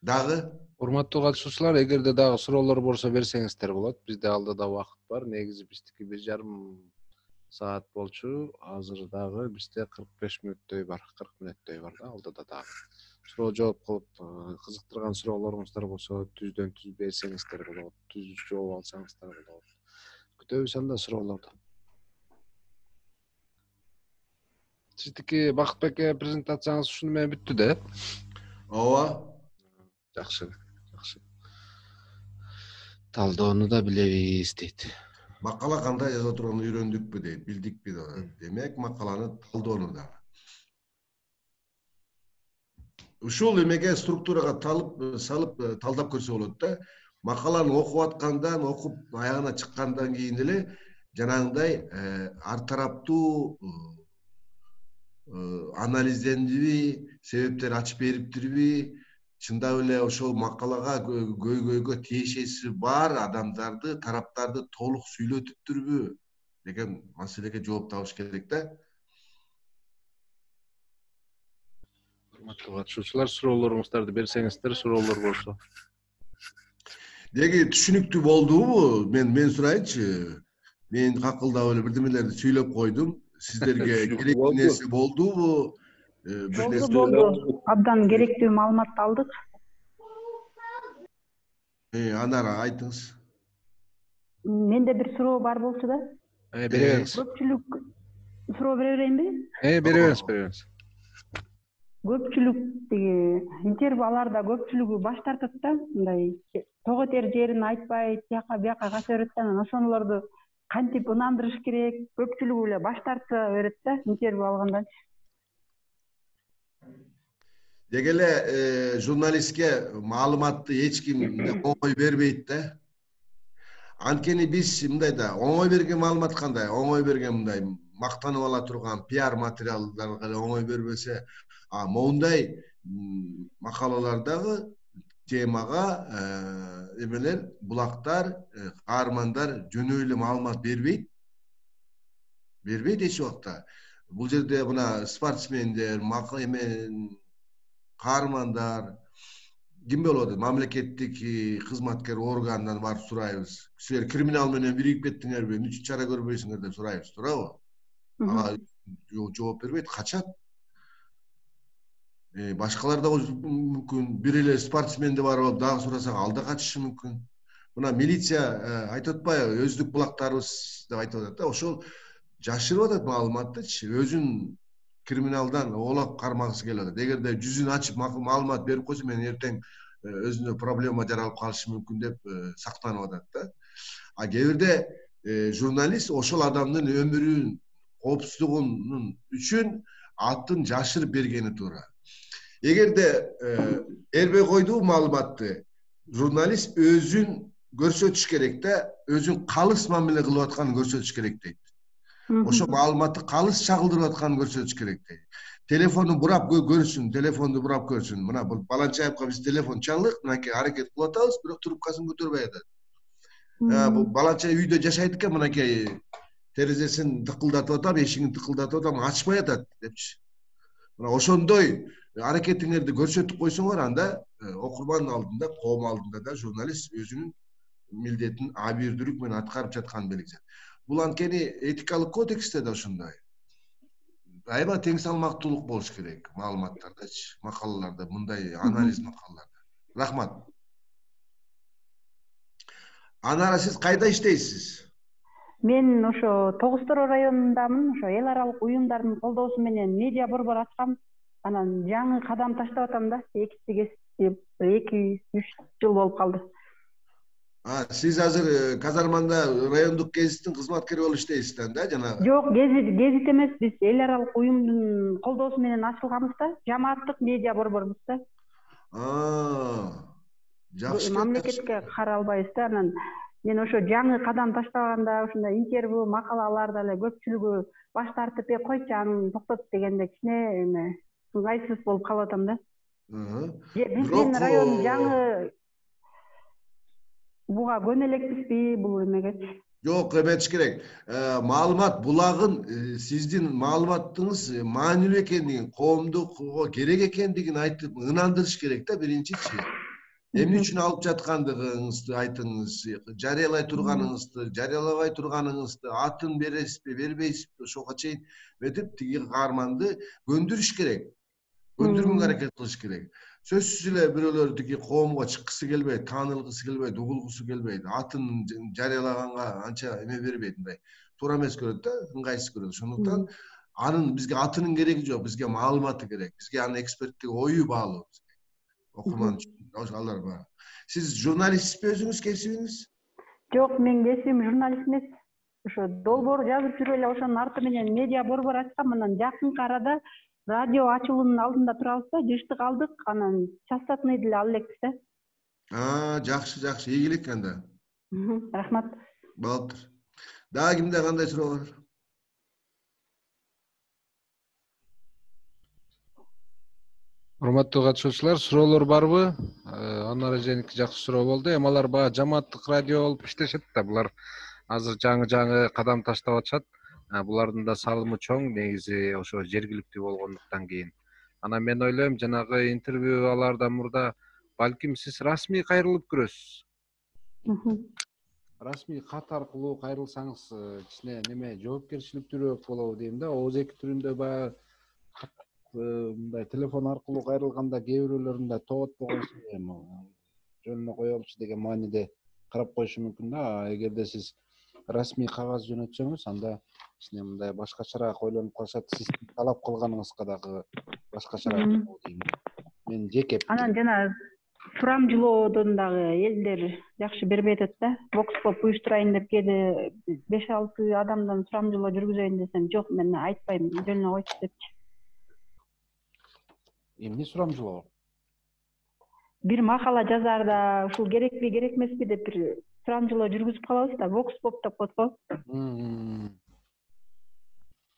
дагы урматтуу катышуучулар эгерде дагы суроолор болсо берсеңиздер болот. Бизде алдыда убакыт бар. Негизи биздики бир жарым саат болчу. Азыр дагы бизде кырк беш мүнөттөй бар кырк мүнөттөй бар да алдыда дагы. Суроо жооп кылып э, кызыктырган суроолоруңуздар болсо түздөн түз берсеңиздер болот түз жооп алсаңыздар болот күтөбүз анда суроолорду сиздики бакыт байке презентацияңыз ушуну менен бүттү да э ооба жакшы жакшы талдоону да билебиз дейт макала кандай жаза турганын үйрөндүкпү дейт билдикпи деп атат демек макаланы талдоону дагы ушул эмеге структурага талып салып э, талдап көрсө болот да макаланы окуп аткандан окуп аягына чыккандан кийин эле жанагындай э, ар тараптуу э, анализдендиби себептер ачып бериптирби чындап эле ошол макалага көйгөйгө тиешеси бар адамдарды тараптарды толук сүйлөтүптүрбү деген маселеге жооп табыш керек да. Урматтуу катышуучулар суроолоруңуздарды берсеңиздер суроолор болсо деги түшүнүктүү болдубу мен мен сурайынчы мен какылдап эле бирдемелерди сүйлөп койдум. Сиздерге керектүү нерсе болдубу э, болду болду. абдан керектүү маалыматты алдык. Э, анара айтыңыз. Менде бир суроо бар болчу да. Э, бере бериңиз көпчүлүк суроо бере берейинби бере бериңиз бере бериңиз көпчүлүк тиги интервью аларда көпчүлүгү баш тартат да мындай тоо этер жерин айтпайт тияка бияка кача берет да анан ошолорду кантип ынандырыш керек көпчүлүгү эле баш тарта берет да интервью алгандачы деги эле э, журналистке маалыматты эч ким оңой бербейт да. Анткени биз мындай да оңой берген маалымат кандай? Оңой берген мындай мактанып ала турган пиар материалдар эле оңой бербесе а моундай макалалардагы темага э, эмелер булактар э, каармандар жөнөкөй эле маалымат бербейт бербейт эч убакта бул жерде мына спортсмендер эме каармандар ким болуп атат мамлекеттик кызматкер органдан барып сурайбыз силер криминал менен биригип кеттиңерби эмне үчүн чара көрбөйсүңөр деп сурайбыз туурабы ага жооп бербейт качат Э, башкалар да мүмкүн бир эле спортсменди барып алып дагы сурасак ал да качышы мүмкүн мына милиция айтып атпайбы өздүк булактарыбыз деп айтып атат да ошол жашырып атат маалыматтычы өзүн криминалдан оолап кармагысы келип атат эгерде жүзүн ачып маалымат берип койсо менен эртең өзүнө проблема жаралып калышы мүмкүн деп сактанып атат да а кээ бирде журналист ошол адамдын өмүрүн коопсуздугунун үчүн атын жашырып бергени туура эгерде бербей койду маалыматты журналист өзүн көрсөтүш керек да өзүн калыс мамиле кылып атканын көрсөтүш керек дейт ошо маалыматты калыс чагылдырып атканын көрсөтүш керек дейт телефонун бурап көрсүн телефонду бурап көрсүн мына бул баланча айыпка биз телефон чалдык мынакей аракет кылып атабыз бирок трубкасын көтөрбөй атат бул баланча үйдө жашайт экен мынакей терезесин тыкылдатып атам эшигин тыкылдатып атам ачпай атат депчи мына ошондой аракетиңерди көрсөтүп койсоңор анда окурман алдында коом алдында да журналист өзүнүн милдетин абийирдүүлүк менен аткарып жатканын белгилейт бул анткени этикалык кодексте да ошондой аябай тең салмактуулук болуш керек маалыматтардачы макалаларда мындай анализ макалаларда рахмат анара сиз кайда иштейсиз мен ошо тогуз тороо районундамын ошо эл аралык уюмдардын колдоосу менен медиа борбор ачкам анан жаңы кадам таштап атам да экичи кесип эки үч жыл болуп калды. Сиз азыр э, казарманда райондук гезиттин кызматкери болуп иштейсиз да жанагы? Жок гезит гезит эмес биз эл аралык уюмдун колдоосу менен ачылганбыз да жамааттык медиа борборбуз да. Жакшы. мамлекетке каралбайбыз да анан мен ошо жаңы кадам таштаганда ушундай интервью макалалар деле көпчүлүгү баш тартып эй койчу анын токтот дегенде кичине эме ыңгайсыз болуп калып атам да. Биздин район жаңы буга көнө элекпизби бул эмегечи жок эметиш керек. Маалымат булагын сиздин маалыматыңыз маанилүү экендигин коомдукко керек экендигин айтып ынандырыш керек да биринчичи эмне үчүн алып жаткандыгыңызды айтыңыз жарыялай турганыңызды жарыялабай турганыңызды атын бересизби бербейсизби ошого чейин этип тиги каарманды көндүрүш керек көндүрүүгө аракет кылыш керек сөзсүз эле бирөөлөр тиги коомго чыккысы келбейт таанылгысы келбейт угулгусу келбейт атын жарыялаганга анча эме бербейт мындай туура эмес көрөт да ыңгайсыз көрөт ошондуктан анын бизге атынын кереги жок бизге маалыматы керек бизге анын эксперттик ою баалуу окурман үчүн алар баары сиз журналистсизби өзүңүз кесибиңиз жок менин кесибим журналист эмес ошо долбоор жазып жүрүп эле ошонун арты менен медиа борбор ачкам анан жакынкы арада радио ачылуунун алдында турабыз да жыштык алдык анан частотный деле ала элекпиз да жакшы жакшы ийгилик анда рахмат болуптур дагы кимде кандай суроо бар урматтуу катышуучулар суроолор барбы? Э, анар эженики жакшы суроо болду. Эми алар баягы жамааттык радио болуп иштешет да. Булар азыр жаңы жаңы кадам таштап атышат. Булардын да салымы чоң негизи ошо жергиликтүү болгондуктан кийин. Анан мен ойлойм жанагы интервью алаардан мурда балким сиз расмий кайрылып көрөсүз. Расмий кат аркылуу кайрылсаңыз э, кичине неме жоопкерчиликтүүрөөк болобу дейм да. Ооз эки түрүндө баягы э, мындай телефон аркылуу кайрылганда кээ бирөөлөр мындай тоготпогонсу эми жөнүнө коелучу деген мааниде карап коюшу мүмкүн да. Эгерде сиз расмий кагаз жөнөтсөңүз анда кичине мындай башкачараак ойлонуп калышат сиз талап кылганыңызга дагы башкачараак дейм. Менин жеке анан жана сурамжылоодон дагы элдер жакшы бербей атат да. Вокс поп уюштурайын деп кээде беш алты адамдан сурамжылоо жүргүзөйүн десем жок мен айтпайм жөнүнө койчу депчи эмне сурамжылоо бир макала жазаарда ушул керекпи керек эмеспи деп бир сурамжылоо жүргүзүп калабыз да вокс поп деп коет го.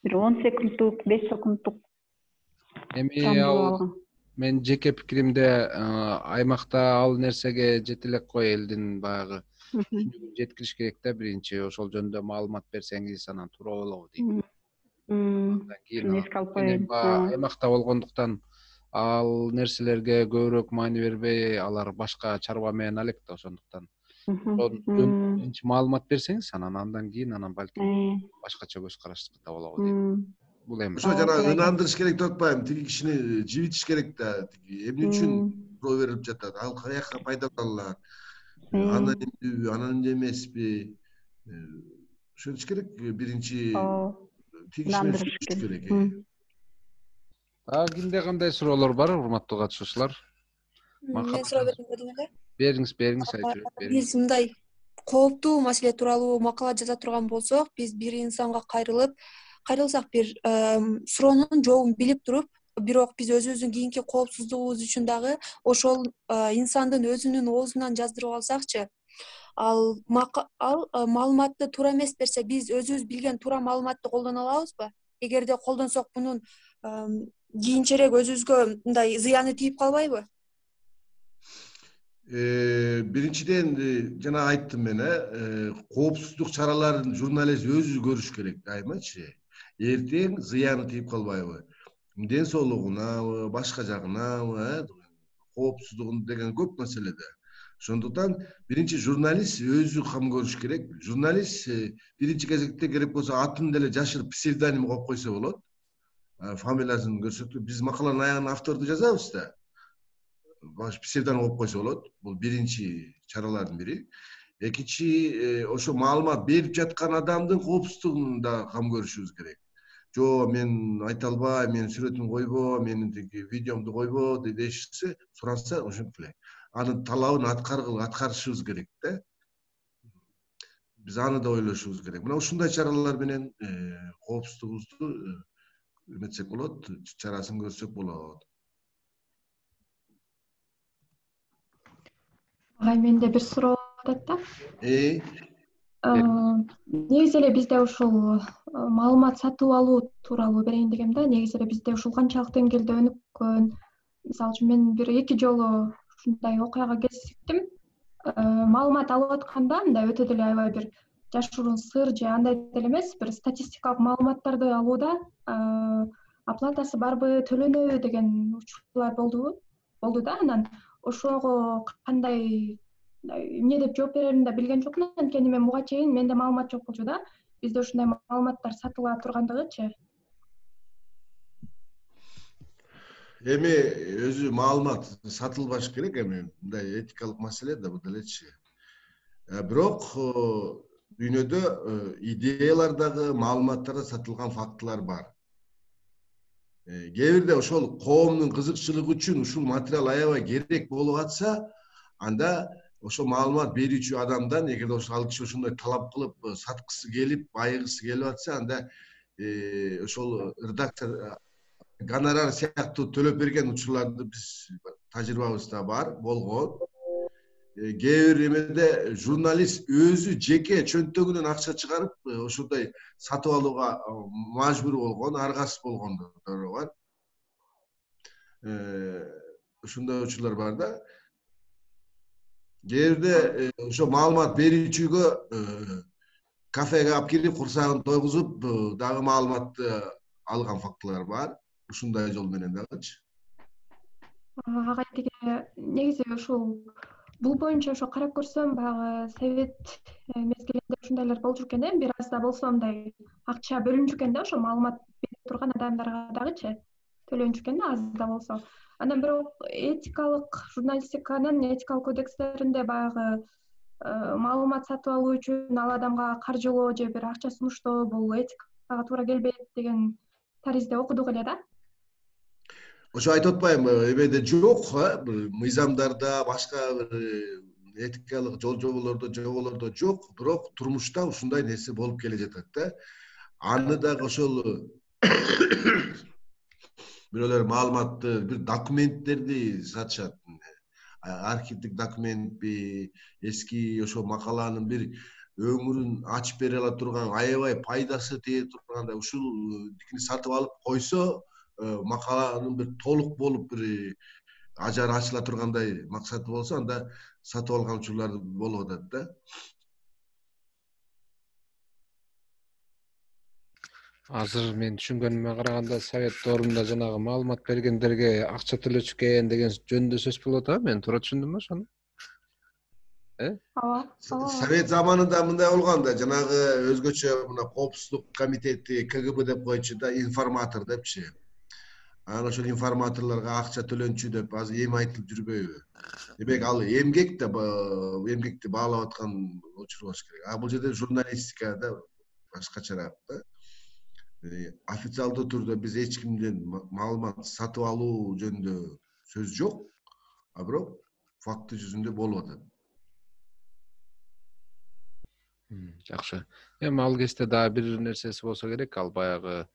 Бир он секунддук беш секунддук эми ал менин жеке пикиримде аймакта ал нерсеге жете элек го элдин баягы түшүнүгүн жеткириш керек да биринчи ошол жөнүндө маалымат берсеңиз анан туура болобу дейм. Андан кийин эске алып коеюн? аймакта болгондуктан ал нерселерге көбүрөөк маани бербей алар башка чарба менен алек да ошондуктан биринчи маалымат берсеңиз анан андан кийин анан балким башкача көз карашта болобу дейм. Бул эми. Ошо жанагы ынандырыш керек деп атпаймынбы тиги кишини жибитиш керек да тиги эмне үчүн суроо берилип жатат? Ал каяка пайдаланылат анонимдүүбү анонимдүү эмеспи? Ошентиш керек биринчи ынандырыш керек кимде кандай суроолор бар урматтуу катышуучулар? Мен суроо берейин дедим эле. Бериңиз бериңиз бериңиз. биз мындай кооптуу маселе тууралуу макала жаза турган болсок биз бир инсанга кайрылып кайрылсак бир суроонун жообун билип туруп бирок биз өзүбүздүн кийинки коопсуздугубуз үчүн дагы ошол инсандын өзүнүн оозунан жаздырып алсакчы. Ал ал маалыматты туура эмес берсе биз өзүбүз билген туура маалыматты колдоно алабызбы? Эгерде колдонсок мунун кийинчерээк өзүбүзгө мындай зыяны тийип калбайбы? Э, биринчиден э, жана айттым мен э коопсуздук чараларын журналист өзү көрүш керек дайымачы эртең зыяны тийип калбайбы. Ден соолугунабы башка жагынабы э коопсуздугун деген көп маселе да ошондуктан биринчи журналист өзү кам көрүш керек. Журналист э, биринчи кезекте керек болсо атын деле жашырып псевдоним коюп койсо болот. Фамилиясын көрсөтүп биз макаланын аягына авторду жазабыз да псевдоним коюп койсо болот бул биринчи чаралардын бири экинчи ошо маалымат берип жаткан адамдын коопсуздугун да кам көрүшүбүз керек жок мен айта албайм менин сүрөтүмдү койбо менин тиги видеомду койбо дешсе суранса ошентип анын талабын аткарышыбыз керек да биз аны да ойлошубуз керек мына ушундай чаралар менен коопсуздугубузду эметсек болот чарасын көрсөк болот. Агай менде бир суроо атат да. Негизи эле бизде ушул маалымат сатып алуу тууралуу берейин дегем да. Негизи эле бизде ушул канчалык деңгээлде өнүккөн. Мисалы үчүн мен бир эки жолу ушундай окуяга кезиктим маалымат алып атканда мындай өтө деле аябай бир жашыруун сыр же андай деле эмес бир статистикалык маалыматтарды алууда оплатасы барбы төлөнөбү деген учурлар болдубу болду да. Анан ошого кандай эмне деп жооп береримди да билген жокмун. Анткени мен буга чейин менде маалымат жок болчу да. Бизде ушундай маалыматтар сатыла тургандыгычы. Эми өзү маалымат сатылбаш керек эми мындай этикалык маселе да бул делечи. Э, бирок дүйнөдө э, идеялар дагы маалыматтар да сатылган фактылар бар кээ бирде ошол коомдун кызыкчылыгы үчүн ушул материал аябай керек болуп атса анда ошол маалымат берүүчү адамдан эгерде ал киши ошондой талап кылып саткысы келип байыгысы келип атса анда ошол редактор гонорар сыяктуу төлөп берген учурларды биз тажрыйбабызда бар болгон кээ бир эмеде журналист өзү жеке чөнтөгүнөн акча чыгарып ошондой сатып алууга мажбур болгон аргасыз болгондору бар ушундай учурлар бар да кээ бирде ошо маалымат берүүчүгө кафеге алып кирип курсагын тойгузуп дагы маалыматты алган фактылар бар ушундай жол менен дагычы агай тиги негизи ушул бул боюнча ошо карап көрсөм баягы совет мезгилинде ушундайлар болчу экен э бир аз да болсо мындай акча бөлүнчү экен да. Ошо маалымат берип турган адамдарга дагычы төлөнчү экен да аз да болсо. Анан бирок этикалык журналистиканын этикалык кодекстеринде баягы э, маалымат сатып алуу үчүн ал адамга каржылоо же бир акча сунуштоо бул этикага туура келбейт деген таризде окудук эле да ошо айтып атпаймынбы эмеде жок мыйзамдарда башка бир этикалык жол жоболордо жоболордо жок бирок турмушта ушундай нерсе болуп келе жатат да аны дагы ошол бирөөлөр маалыматты бир документтерди сатышат архивдик документпи эски ошол макаланын бир өңүрүн ачып бере ала турган аябай пайдасы тие тургандай ушултикини сатып алып койсо макаланын бир толук болуп бир ажары ачыла тургандай максаты болсо анда сатып алган учурлар болуп атат да. Азыр мен түшүнгөнүмө караганда совет доорунда жанагы маалымат бергендерге акча төлөчү экен деген жөнүндө сөз болуп атабы мен туура түшүндүмбү ошону э? Ооба совет заманында мындай болгон да жанагы өзгөчө мына коопсуздук комитети кгб деп коечу да информатор депчи анан ошол информаторлорго акча төлөнчү деп азыр эми айтылып жүрбөйбү. Демек ал эмгек да эмгекти баалап аткан учур болуш керек. А бул жерде журналистика да башкачараак да. Официалдуу түрдө биз эч кимден маалымат сатып алуу жөнүндө сөз жок. А бирок факты жүзүндө болуп атат. Жакшы. Эми ал кезде дагы бир нерсеси болсо керек. Ал баягы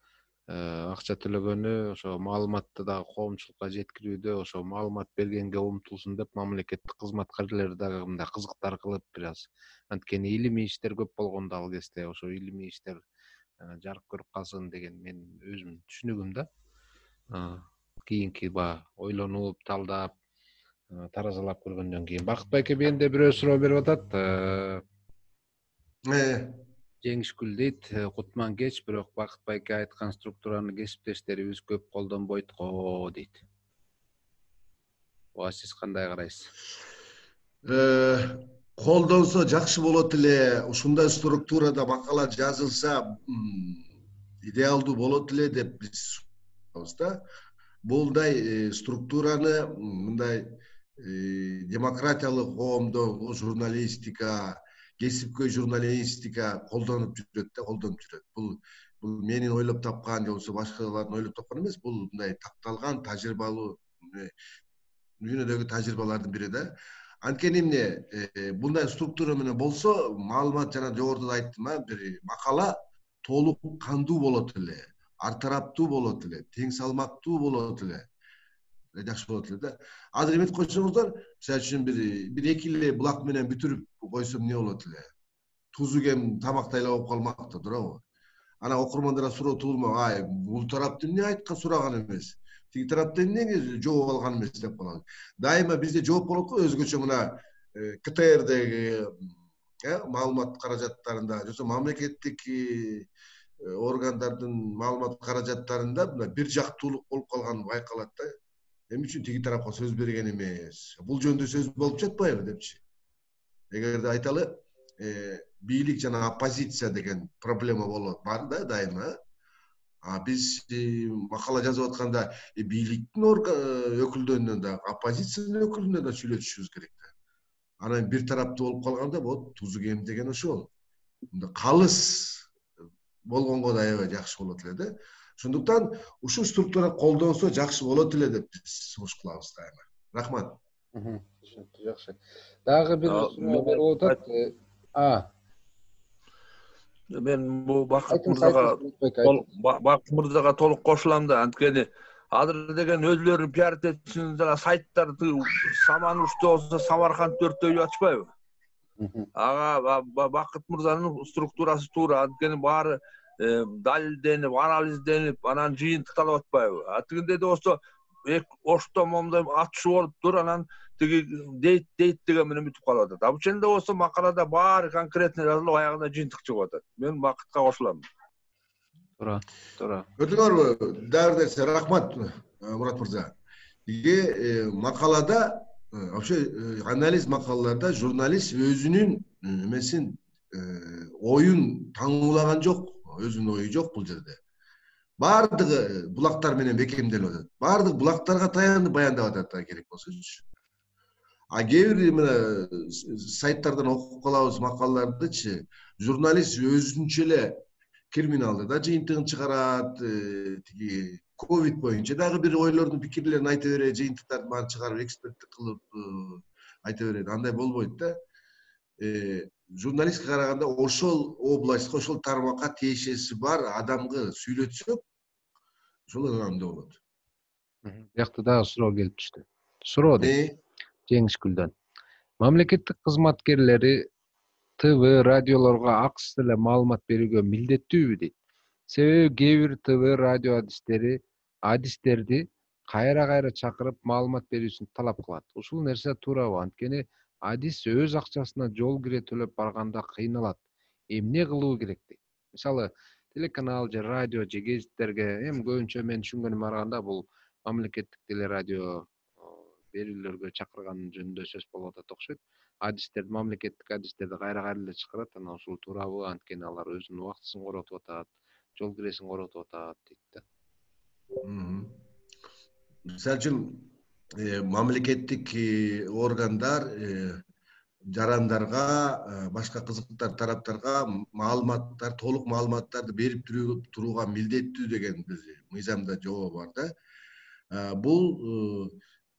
акча төлөгөнү ошо маалыматты дагы коомчулукка жеткирүүдө ошо маалымат бергенге умтулсун деп мамлекеттик кызматкерлер дагы мындай кызыктар кылып бир аз анткени илимий иштер көп болгондо ал кезде ошо илимий иштер жарык көрүп калсын деген менин өзүмдүн түшүнүгүм да. Кийинки баягы ойлонуп талдап таразалап көргөндөн кийин. Бакыт байке менде бирөө суроо берип атат жеңишгүл дейт «Э, кутман кеч бирок бакыт байке айткан структураны кесиптештерибиз көп колдонбойт го дейт. Буга сиз кандай карайсыз? Э, колдонсо жакшы болот эле ушундай структурада макала жазылса идеалдуу болот эле деп биз да. Булдай э, структураны мындай демократиялык коомдогу журналистика кесипкөй журналистика колдонуп жүрөт да колдонуп жүрөт бул бул менин ойлоп тапкан же болбосо башкалардын ойлоп тапканы эмес бул мындай такталган тажрыйбалуу дүйнөдөгү тажрыйбалардын бири да анткени эмне мындай структура менен болсо маалымат жана жогоруда да айттым а бир макала толук кандуу болот эле ар тараптуу болот эле тең салмактуу болот эле жакшы болот эле да азыр эметип койсоңуздар мисалы үчүн бир бир эки эле булак менен бүтүрүп койсом эмне болот эле тузу кем тамактай эле болуп калмак да туурабы анан окурмандарга суроо туулмак ай бул тарапты эмне айткан сураган эмес тиги тарапта эмнеге жооп алган эмес деп калат дайыма бизде жооп болот го өзгөчө мына ктрдеги э маалымат каражаттарында болбосо мамлекеттик органдардын маалымат каражаттарында мына бир жактуулук болуп калганы байкалат да эмне үчүн тиги тарапка сөз берген эмес бул жөнүндө сөз болуп жатпайбы депчи эгерде айталы бийлик жана оппозиция деген проблема болот бар да дайыма а биз макала жазып атканда бийликтин өкүлдөрүнө да оппозициянын өкүлүнө да сүйлөшүшүбүз керек да анан бир тараптуу болуп калганда вот тузу кем деген ошол калыс болгонго да аябай жакшы болот эле да ошондуктан ушул структура колдонсо жакшы болот эле деп биз сунуш кылабыз дайыма рахмат түшүнүктүү жакшы дагы бир суроо берип атат мен бул бакыт мырзага бакыт мырзага толук кошулам да анткени азыр деген өзүлөрү пиарить үчүн жана сайттар саман учту болсо самарканд өрттөй атышпайбы ага бакыт мырзанын структурасы туура анткени баары далилденип анализденип анан жыйынтыкталып атпайбы. А тигинде болсо ошто момундай атышуу болуптур анан тиги дейт дейт деген менен бүтүп калып атат а бул болсо макалада баары конкретно жазылып аягында жыйынтык чыгып атат. Мен бакытка кошулам туура. Туура. Көрдүңөрбү дагы бир нерсе рахмат мурат мырза. Тиги макалада вообще анализ макалаларда журналист өзүнүн эмесин оюн таңуулаган жок. Өзүнүн ою жок бул жерде. Баардыгы булактар менен бекемделип атат баардыгы булактарга таянып баяндап атат керек болсочу а кээ бир мына сайттардан окуп калабыз макалалардычы журналист өзүнчө эле криминалды да жыйынтыгын чыгарат тиги ковид боюнча дагы бир ойлорун пикирлерин айта берет жыйынтыктардын баарын чыгарып эксперттик кылып айта берет андай болбойт да. Журналистке караганда ошол областка ошол тармакка тиешеси бар адамды сүйлөтсөк ошол ынамдуу болот биякта дагы суроо келип түштү суроо дейт жеңишгүлдөн мамлекеттик кызматкерлери тв радиолорго акысыз эле маалымат берүүгө милдеттүүбү дейт себеби кээ бир тв радио адистери адистерди кайра кайра чакырып маалымат берүүсүн талап кылат ушул нерсе туурабы анткени адис өз акчасына жол кире төлөп барганда кыйналат. Эмне кылуу керек дейт? Мисалы телеканал же радио же гезиттерге эми көбүнчө менин түшүнгөнүмө караганда бул мамлекеттик телерадио берүүлөргө чакырган жөнүндө сөз болуп атат окшойт. Адистерди мамлекеттик адистерди кайра кайра эле чакырат анан ушул туурабы анткени алар өзүнүн убактысын коротуп атат жол киресин коротуп атат дейт да. Мисалы үчүн мамлекеттик органдар жарандарга башка кызыктар тараптарга маалыматтар толук маалыматтарды берип турууга милдеттүү деген бир мыйзамда жобо бар да бул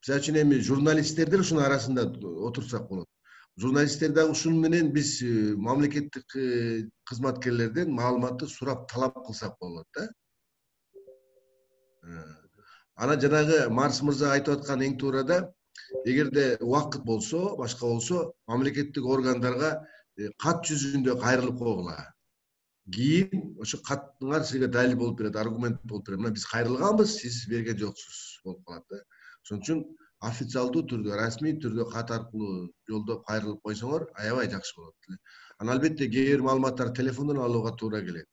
мисалы үчүн эми журналисттер деле ушунун арасында отурсак болот журналисттер дагы ушуну менен биз мамлекеттик кызматкерлерден маалыматты сурап талап кылсак болот да анан жанагы марс мырза айтып аткан эң туура да эгерде убакыт болсо башка болсо мамлекеттик органдарга кат жүзүндө кайрылып койгула кийин ошо катыңар сизге далил болуп берет аргумент болуп берет мына биз кайрылганбыз сиз берген жоксуз болуп калат да. Ошон үчүн официалдуу түрдө расмий түрдө кат аркылуу жолдоп кайрылып койсоңор аябай жакшы болот анан албетте кээ бир маалыматтарды телефондон алууга туура келет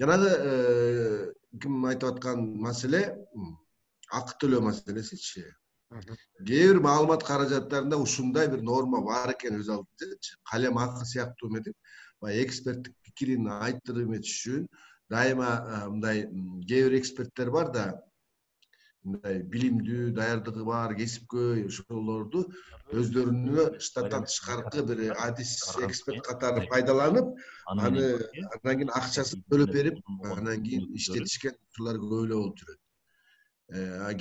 жанагы ким айтып аткан маселе акы төлөө маселесичи кээ бир маалымат каражаттарында ушундай бир норма бар экен өз алдынчачы калем акы сыяктуу эметип баягы эксперттик пикирин айтып эметиш үчүн дайыма мындай кээ бир эксперттер бар да мындай билимдүү даярдыгы бар кесипкөй ошолорду өздөрүнө штаттан тышкаркы бир адис эксперт катары пайдаланып аны андан кийин акчасын төлөп берип анан кийин иштетишкен учурлар көп эле болуп жүрөт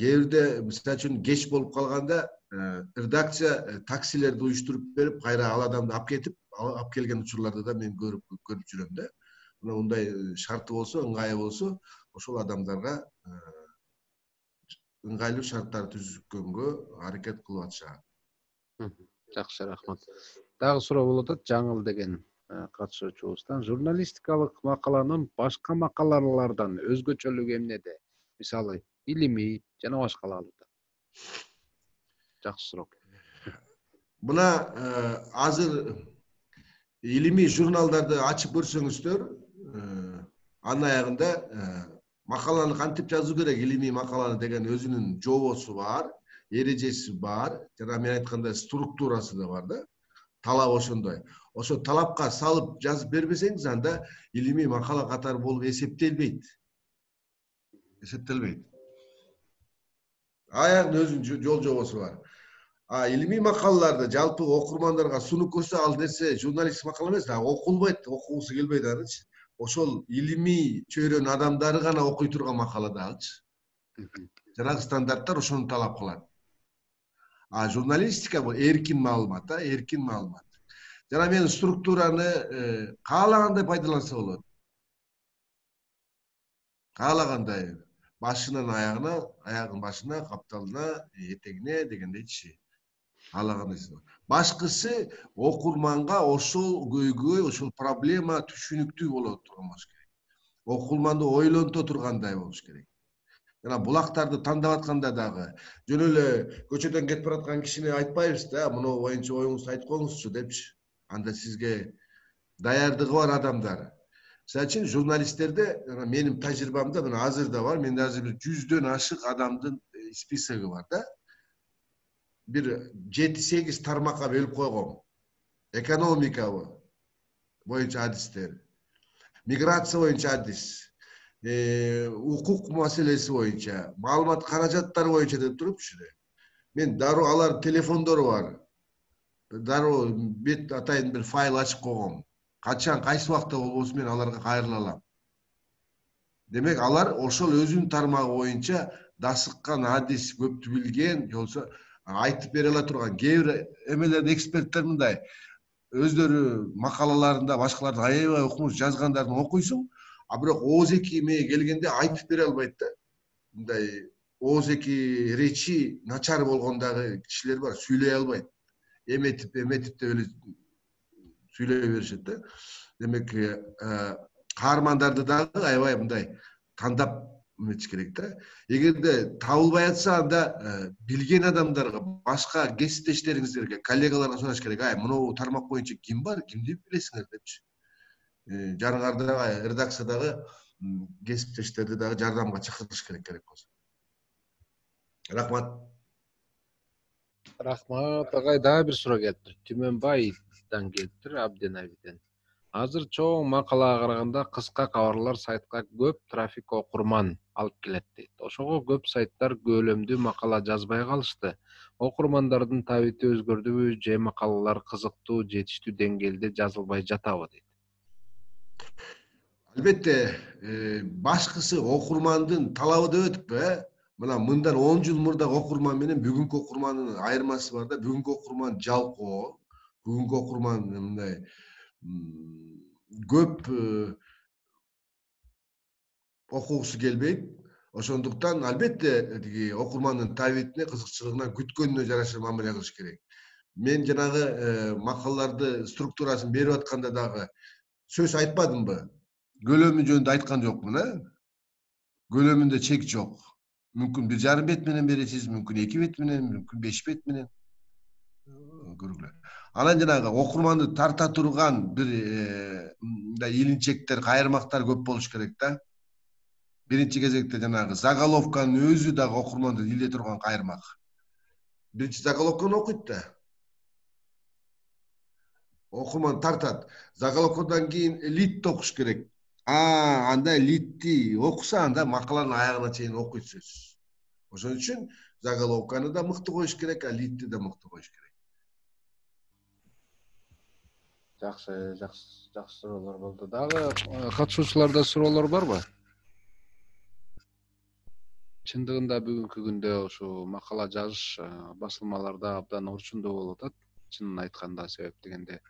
кээ бирде мисалы үчүн кеч болуп калганда редакция таксилерди уюштуруп берип кайра ал адамды алып кетип алып келген учурларды да мен көрүп көрүп жүрөм да мына мындай шарты болсо ыңгайы болсо ошол адамдарга ыңгайлуу шарттар түзгөнгө аракет кылып атышат жакшы рахмат дагы суроо болуп атат жаңыл деген катышуучубуздан журналистикалык макаланын башка макалалардан өзгөчөлүгү эмнеде? Мисалы илимий жана башкаларда жакшы суроо мына азыр илимий журналдарды ачып көрсөңүздөр анын аягында макаланы кантип жазуу керек илимий макаланы деген өзүнүн жобосу бар эрежеси бар жана мен айткандай структурасы да бар да талап ошондой ошол талапка салып жазып бербесеңиз анда илимий макала катары болуп эсептелбейт эсептелбейт аягында өзүнүн жол жобосу бар а илимий макалаларды жалпы окурмандарга сунуп көрсө ал нерсе журналистик макала эмес окулбайт окугусу келбейт анычы ошол илимий чөйрөнүн адамдары гана окуй турган макала дагычы жанагы стандарттар ошону талап кылат а журналистика бул эркин маалымат да эркин маалымат жана мен структураны каалагандай пайдаланса болот каалагандай башынан аягына аягын башына капталына этегине дегендейчи каалагандай башкысы окурманга ошол көйгөй ошол проблема түшүнүктүү боло турган болуш керек. Окурманды ойлонто тургандай болуш керек. Жана булактарды тандап атканда дагы жөн эле көчөдөн кетип бараткан кишине айтпайбыз да мынау боюнча оюңузду айтып коюңузчу депчи. Анда сизге даярдыгы бар адамдар. Мисалы үчүн журналисттерде менин тажрыйбамда мына азыр да бар менде азыр бир жүздөн ашык адамдын списоги бар да. Бир жети сегиз тармакка бөлүп койгом экономика боюнча адистер миграция боюнча адис укук маселеси боюнча маалымат каражаттары боюнча деп турупчу мен дароо алардын телефондору бар дароо бет атайын бир файл ачып койгом качан кайсы убакта болбосун мен аларга кайрыла алам демек алар ошол өзүнүн тармагы боюнча дасыккан адис көптү билген же болбосо айтып бере ала турган кээ бир эмелердин эксперттер мындай өздөрү макалаларында башкалардын аябай окумуш жазгандарын окуйсуң а бирок оозеки эмеге келгенде айтып бере албайт да. Мындай оозеки речи начар болгон дагы кишилер бар сүйлөй албайт эметип эметип деп эле сүйлөй беришет да. Демек каармандарды дагы аябай мындай тандап эметиш керек да эгерде табылбай атса анда билген адамдарга башка кесиптештериңиздерге коллегаларга сураш керек ай моногу тармак боюнча ким бар? Кимди билесиңер депчи жаныңарда редакциядагы кесиптештерди дагы жардамга чакырыш керек керек болсо рахмат. Рахмат агай дагы бир суроо келиптир түмөнбай абден абиден азыр чоң макалага караганда кыска кабарлар сайтка көп трафик окурман алып келет дейт. Ошого көп сайттар көлөмдүү макала жазбай калышты. Окурмандардын табити өзгөрдүбү же макалалар кызыктуу жетиштүү деңгээлде жазылбай жатабы дейт. Албетте э, башкысы окурмандын талабы деп өтүппү э мына мындан он жыл мурдагы окурман менен бүгүнкү окурмандын айырмасы бар да. Бүгүнкү окурман жалкоо бүгүнкү окурман мындай көп э, окугусу келбейт ошондуктан албетте тиги окурмандын табитине кызыкчылыгына күткөнүнө жараша мамиле кылыш керек. Мен жанагы э, макалаларды структурасын берип атканда дагы сөз айтпадымбы? Көлөмү жөнүндө айткан жокмун э? Көлөмүндө чек жок. Мүмкүн бир жарым бет менен бересиз мүмкүн эки бет менен мүмкүн беш бет менен. Көргүлө анан жанагы окурманды тарта турган бир мындай илинчектер кайырмактар көп болуш керек да. Биринчи кезекте жанагы заголовканын өзү дагы окурманды илдей турган кайырмак. Биринчи заголовканы окуйт да. Окурман тартат. Заголовкадан кийин лидти окуш керек. А анда лидти окуса анда макаланын аягына чейин окуйт сөзсүз. Ошон үчүн заголовканы да мыкты коюш керек а лидти да мыкты коюш керек. Жакшы жакшы суроолор болду. Дагы катышуучуларда суроолор барбы? Чындыгында бүгүнкү күндө ушул макала жазыш басылмаларда абдан орчундуу болуп атат. Чынын айтканда себеп дегенде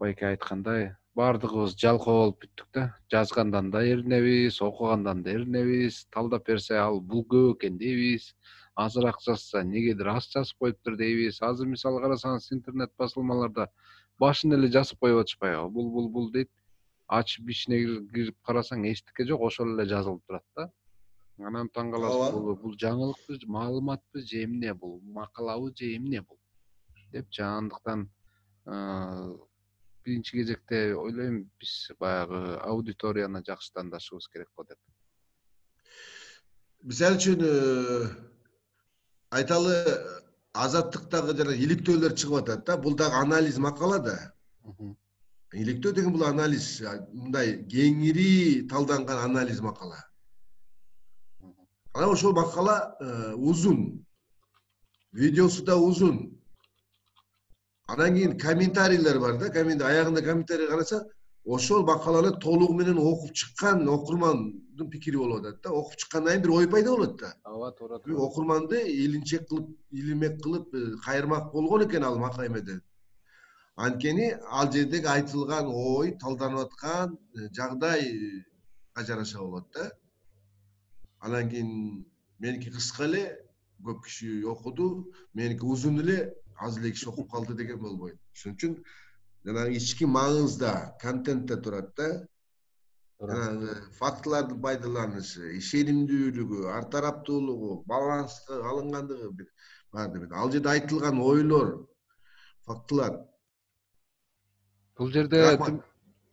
байке айткандай баардыгыбыз жалкоо болуп бүттүк да. Жазгандан да эринебиз окугандан да эринебиз талдап берсе ал бул көп экен дейбиз. Азыраак жазса эмнегедир аз жазып коюптур дейбиз. Азыр мисалы карасаңыз интернет басылмаларда башын эле жазып коюп атышпайбы? Бул бул бул дейт. Ачып ичине кирип карасаң эчтеке жок ошол эле жазылып турат да. Анан таң каласың бул бул жаңылыкпы маалыматпы же эмне бул? Макалабы же эмне бул? Депчи андыктан биринчи кезекте ойлойм биз баягы аудиторияны жакшы тандашыбыз керек го деп мисалы үчүн э, айталы азаттыктагы жана иликтөөлөр чыгып атат да бул дагы анализ макала да иликтөө деген бул анализ мындай кеңири талданган анализ макала анан ошол макала узун видеосу да узун анан кийин комментарийлер бар да аягында комментарий караса ошол макаланы толугу менен окуп чыккан окурмандын пикири болуп атат да окуп чыккандан кийин бир ой пайда болот да ооба туура туура окурманды илинчек кылып илимек кылып кайырмак болгон экен ал эмеде анткени ал жердеги айтылган ой талданып аткан жагдайга жараша болот да анан кийин меники кыска эле көп киши окуду меники узун эле аз киши окуп калды деген болбойт ошон үчүн жанагы ички маңыз да контентте турат да жанагы фактылардын пайдаланышы ишенимдүүлүгү ар тараптуулугу баланска алынгандыгы баары ал жерде айтылган ойлор фактылар бул жерде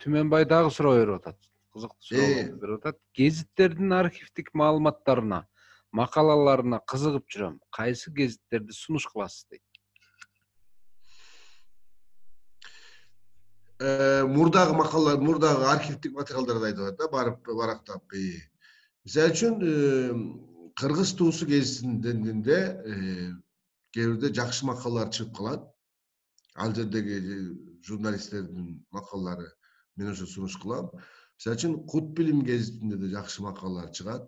түмөнбай дагы суроо берип атат кызыктуу суроо берип атат гезиттердин архивдик маалыматтарына макалаларына кызыгып жүрөм кайсы гезиттерди сунуш кыласыз дейт мурдагы макалалар мурдагы архивдик айтып атат да барып барактап мисалы үчүн э, кыргыз туусу гезитинде э, кээ бирде жакшы макалалар чыгып калат. Ал жердеги журналисттердин макалалары мен ошо сунуш кылам. Мисалы үчүн кут билим гезитинде да жакшы макалалар чыгат.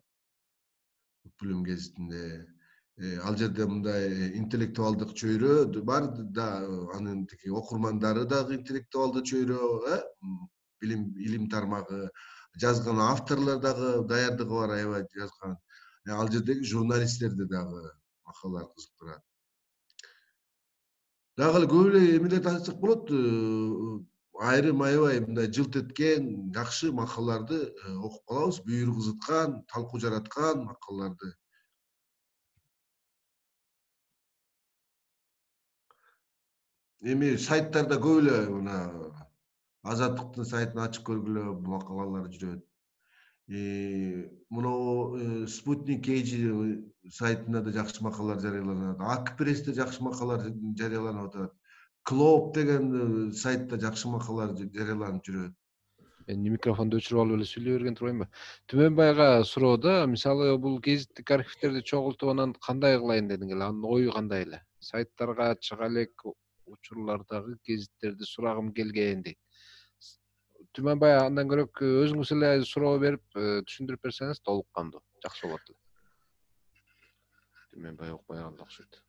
Кут билим гезитинде Э, ал жерде мындай э, интеллектуалдык чөйрө бар да анын тиги окурмандары дагы интеллектуалдуу чөйрө э билим илим тармагы жазган авторлор дагы даярдыгы бар аябай жазган. Э, ал жердеги журналисттерди дагы макалалар кызыктырат. Дагы эле көп эле эмелерди айтсак болот айрым аябай мындай жылт эткен жакшы макалаларды окуп калабыз. Бүйүр кызыткан талкуу жараткан макалаларды эми сайттарда көп эле мына азаттыктын сайтын ачып көргүлө макалалар жүрөт. Мынау спутник kg сайтында да жакшы макалалар жарыяланат. Ак прессте жакшы макалалар жарыяланып атат. Клоп деген сайтта жакшы макалалар жарыяланып жүрөт. Мен микрофонду өчүрүп алып эле сүйлөй берген турбаймынбы түмөнбайга суроо да мисалы бул гезиттик архивтерди чогултуп анан кандай кылайын дедиң эле? Анын ою кандай эле? Сайттарга чыга элек учурлардагы гезиттерди сурагым келген дейт. Түмөнбай андан көрөк өзүңүз эле суроо берип э, түшүндүрүп берсеңиз толук кандуу жакшы болот эле. Түмөнбай укпай калды окшойт.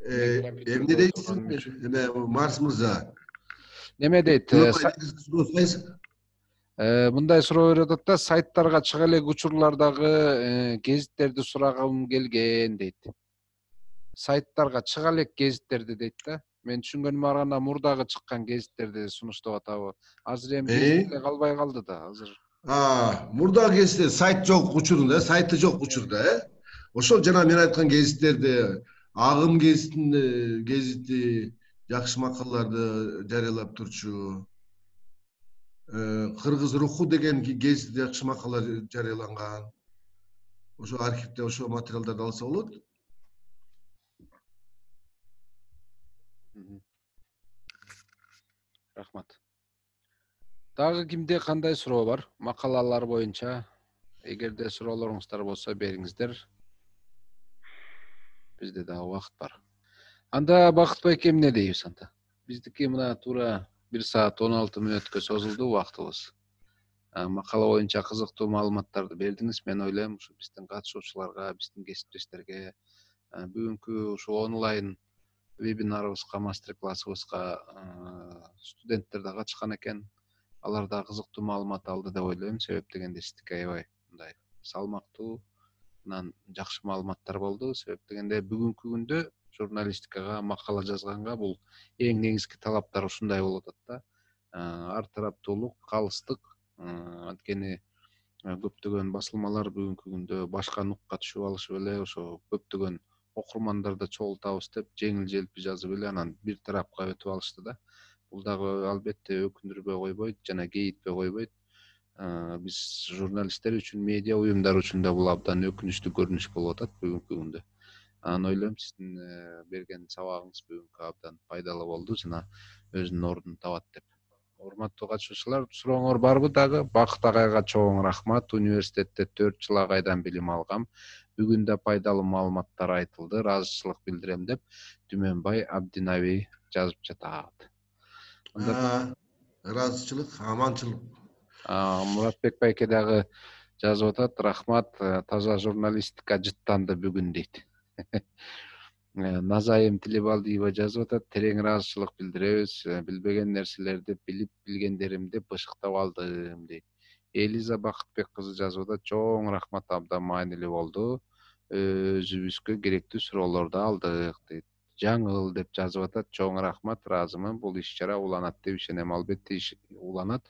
Э, эмне дейсиз эме марс мырза неме дейт Э, мындай суроо берип атат да сайттарга чыга элек учурлардагы э, гезиттерди сурагым келген дейт. Сайттарга чыга элек гезиттерди дейт да. Мен түшүнгөнүм барганда мурдагы чыккан гезиттерди сунуштап атабы. Азыр эми гезит эле калбай калды да азыр. Мурдагы гезиттер сайт жок учурунда э сайты жок учурда э? Ошол жана мен айткан гезиттерди агым гезитин гезити жакшы макалаларды жарыялап турчу кыргыз руху деген гезитте жакшы макала жарыяланган. Ошо архивде ошол материалдарды алса болот. Рахмат. Дагы кимде кандай суроо бар? Макалалар боюнча эгерде суроолоруңуздар болсо бериңиздер бизде дагы убакыт бар. Анда бакыт байке эмне дейбиз анда биздики мына туура бир саат он алты мүнөткө созулду убактыбыз макала боюнча кызыктуу маалыматтарды бердиңиз мен ойлойм ушу биздин катышуучуларга биздин кесиптештерге бүгүнкү ушул онлайн вебинарыбызга мастер классыбызга студенттер да катышкан экен. Алар да кызыктуу маалымат алды деп ойлойм. Себеп дегенде сиздики аябай мындай салмактуу анан жакшы маалыматтар болду. Себеп дегенде бүгүнкү күндө журналистикага макала жазганга бул эң негизги талаптар ушундай болуп атат да. Ар тараптуулук калыстык анткени көптөгөн басылмалар бүгүнкү күндө башка нукка түшүп алышып эле ошо көптөгөн окурмандарды чогултабыз деп жеңил желпи жазып эле анан бир тарапка өтүп алышты да. Бул дагы албетте өкүндүрбөй койбойт жана кейитпей койбойт. Биз журналисттер үчүн медиа уюмдар үчүн да бул абдан өкүнүчтүү көрүнүш болуп атат бүгүнкү күндө. Анан ойлойм сиздин э, берген сабагыңыз бүгүнкү абдан пайдалуу болду жана өзүнүн ордун табат деп. Урматтуу катышуучулар сурооңор барбы дагы? Бакыт агайга чоң рахмат. Университетте төрт жыл агайдан билим алгам бүгүн да пайдалуу маалыматтар айтылды ыраазычылык билдирем деп түмөнбай абдинаби жазып жатат. Ыраазычылык аманчылык. Муратбек байке дагы жазып атат рахмат э, таза журналистика жыттанды бүгүн дейт. Э, назайым тилибалдиева жазып атат терең ыраазычылык билдиребиз э, билбеген нерселерди билип билгендеримди бышыктап алдым дейт. Элиза бакытбек кызы жазып атат чоң рахмат абдан маанилүү болду өзүбүзгө керектүү суроолорду алдык дейт. Жаңыл деп жазып атат. Чоң рахмат ыраазымын бул иш чара уланат деп ишенем. Албетте уланат.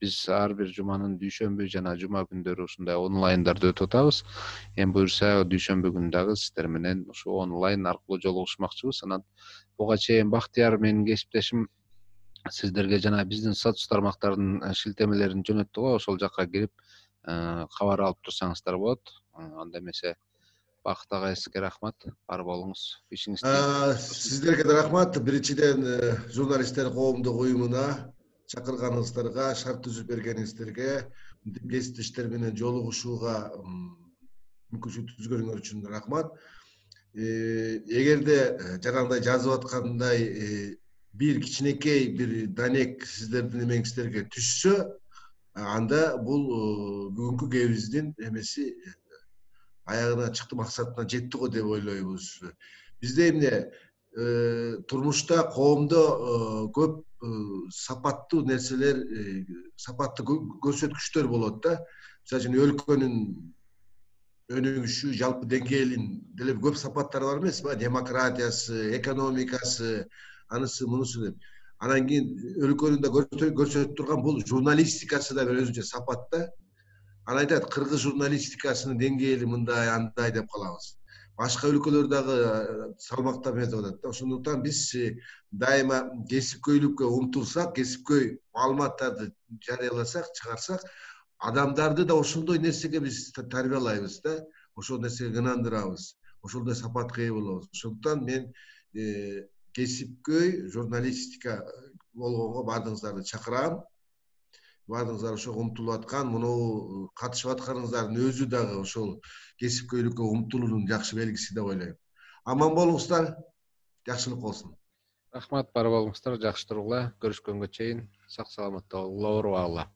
Биз ар бир жуманын дүйшөмбү жана жума күндөрү ушундай онлайндарды өтүп атабыз. Эми буюрса дүйшөмбү күнү дагы сиздер менен ушу онлайн аркылуу жолугушмакчыбыз анан буга чейин бактыяр менин кесиптешим сиздерге жана биздин соц тармактардын э, шилтемелерин жөнөттү го. Ошол жака кирип э, кабар алып турсаңыздар болот. Э, анда эмесе бакыт агай сизге рахмат. Бар болуңуз ишиңиз сиздерге да рахмат. Биринчиден э, журналисттер коомдук уюмуна чакырганыңыздарга шарт түзүп бергениңиздерге кесиптештер менен жолугушууга мүмкүнчүлүк түзгөнүңөр үчүн рахмат. Эгерде жанагындай жазып аткандай бир кичинекей бир данек сиздердин эмеңиздерге түшсө анда бул бүгүнкү кебибиздин эмеси аягына чыкты максатына жетти го деп ойлойбуз бизде эмне э, турмушта коомдо э, көп э, сапаттуу нерселер сапаттуу көрсөткүчтөр болот да мисалы үчүн өлкөнүн өнүгүшү жалпы деңгээлин деле көп сапаттары бар эмеспи демократиясы экономикасы анысы мунусу деп анан кийин өлкөнүн да көрсөтүп турган бул журналистикасы да бир өзүнчө сапат да анан айтат кыргыз журналистикасынын деңгээли мындай андай деп калабыз башка өлкөлөр дагы э, салмактап эметип атат да ошондуктан биз э, дайыма кесипкөйлүккө умтулсак кесипкөй маалыматтарды жарыяласак чыгарсак адамдарды да ошондой нерсеге биз тарбиялайбыз да ошол нерсеге ынандырабыз ошондой сапатка ээ болобуз ошондуктан мен э, кесипкөй журналистика болгонго баардыгыңыздарды чакырам баардыгыңыздар ошого умтулуп аткан мынау катышып атканыңыздардын өзү дагы ошол кесипкөйлүккө умтулуунун жакшы белгиси деп ойлойм. Аман болуңуздар жакшылык болсун. Рахмат бар болуңуздар жакшы тургула. Көрүшкөнгө чейин сак саламатта болуңула оорубагыла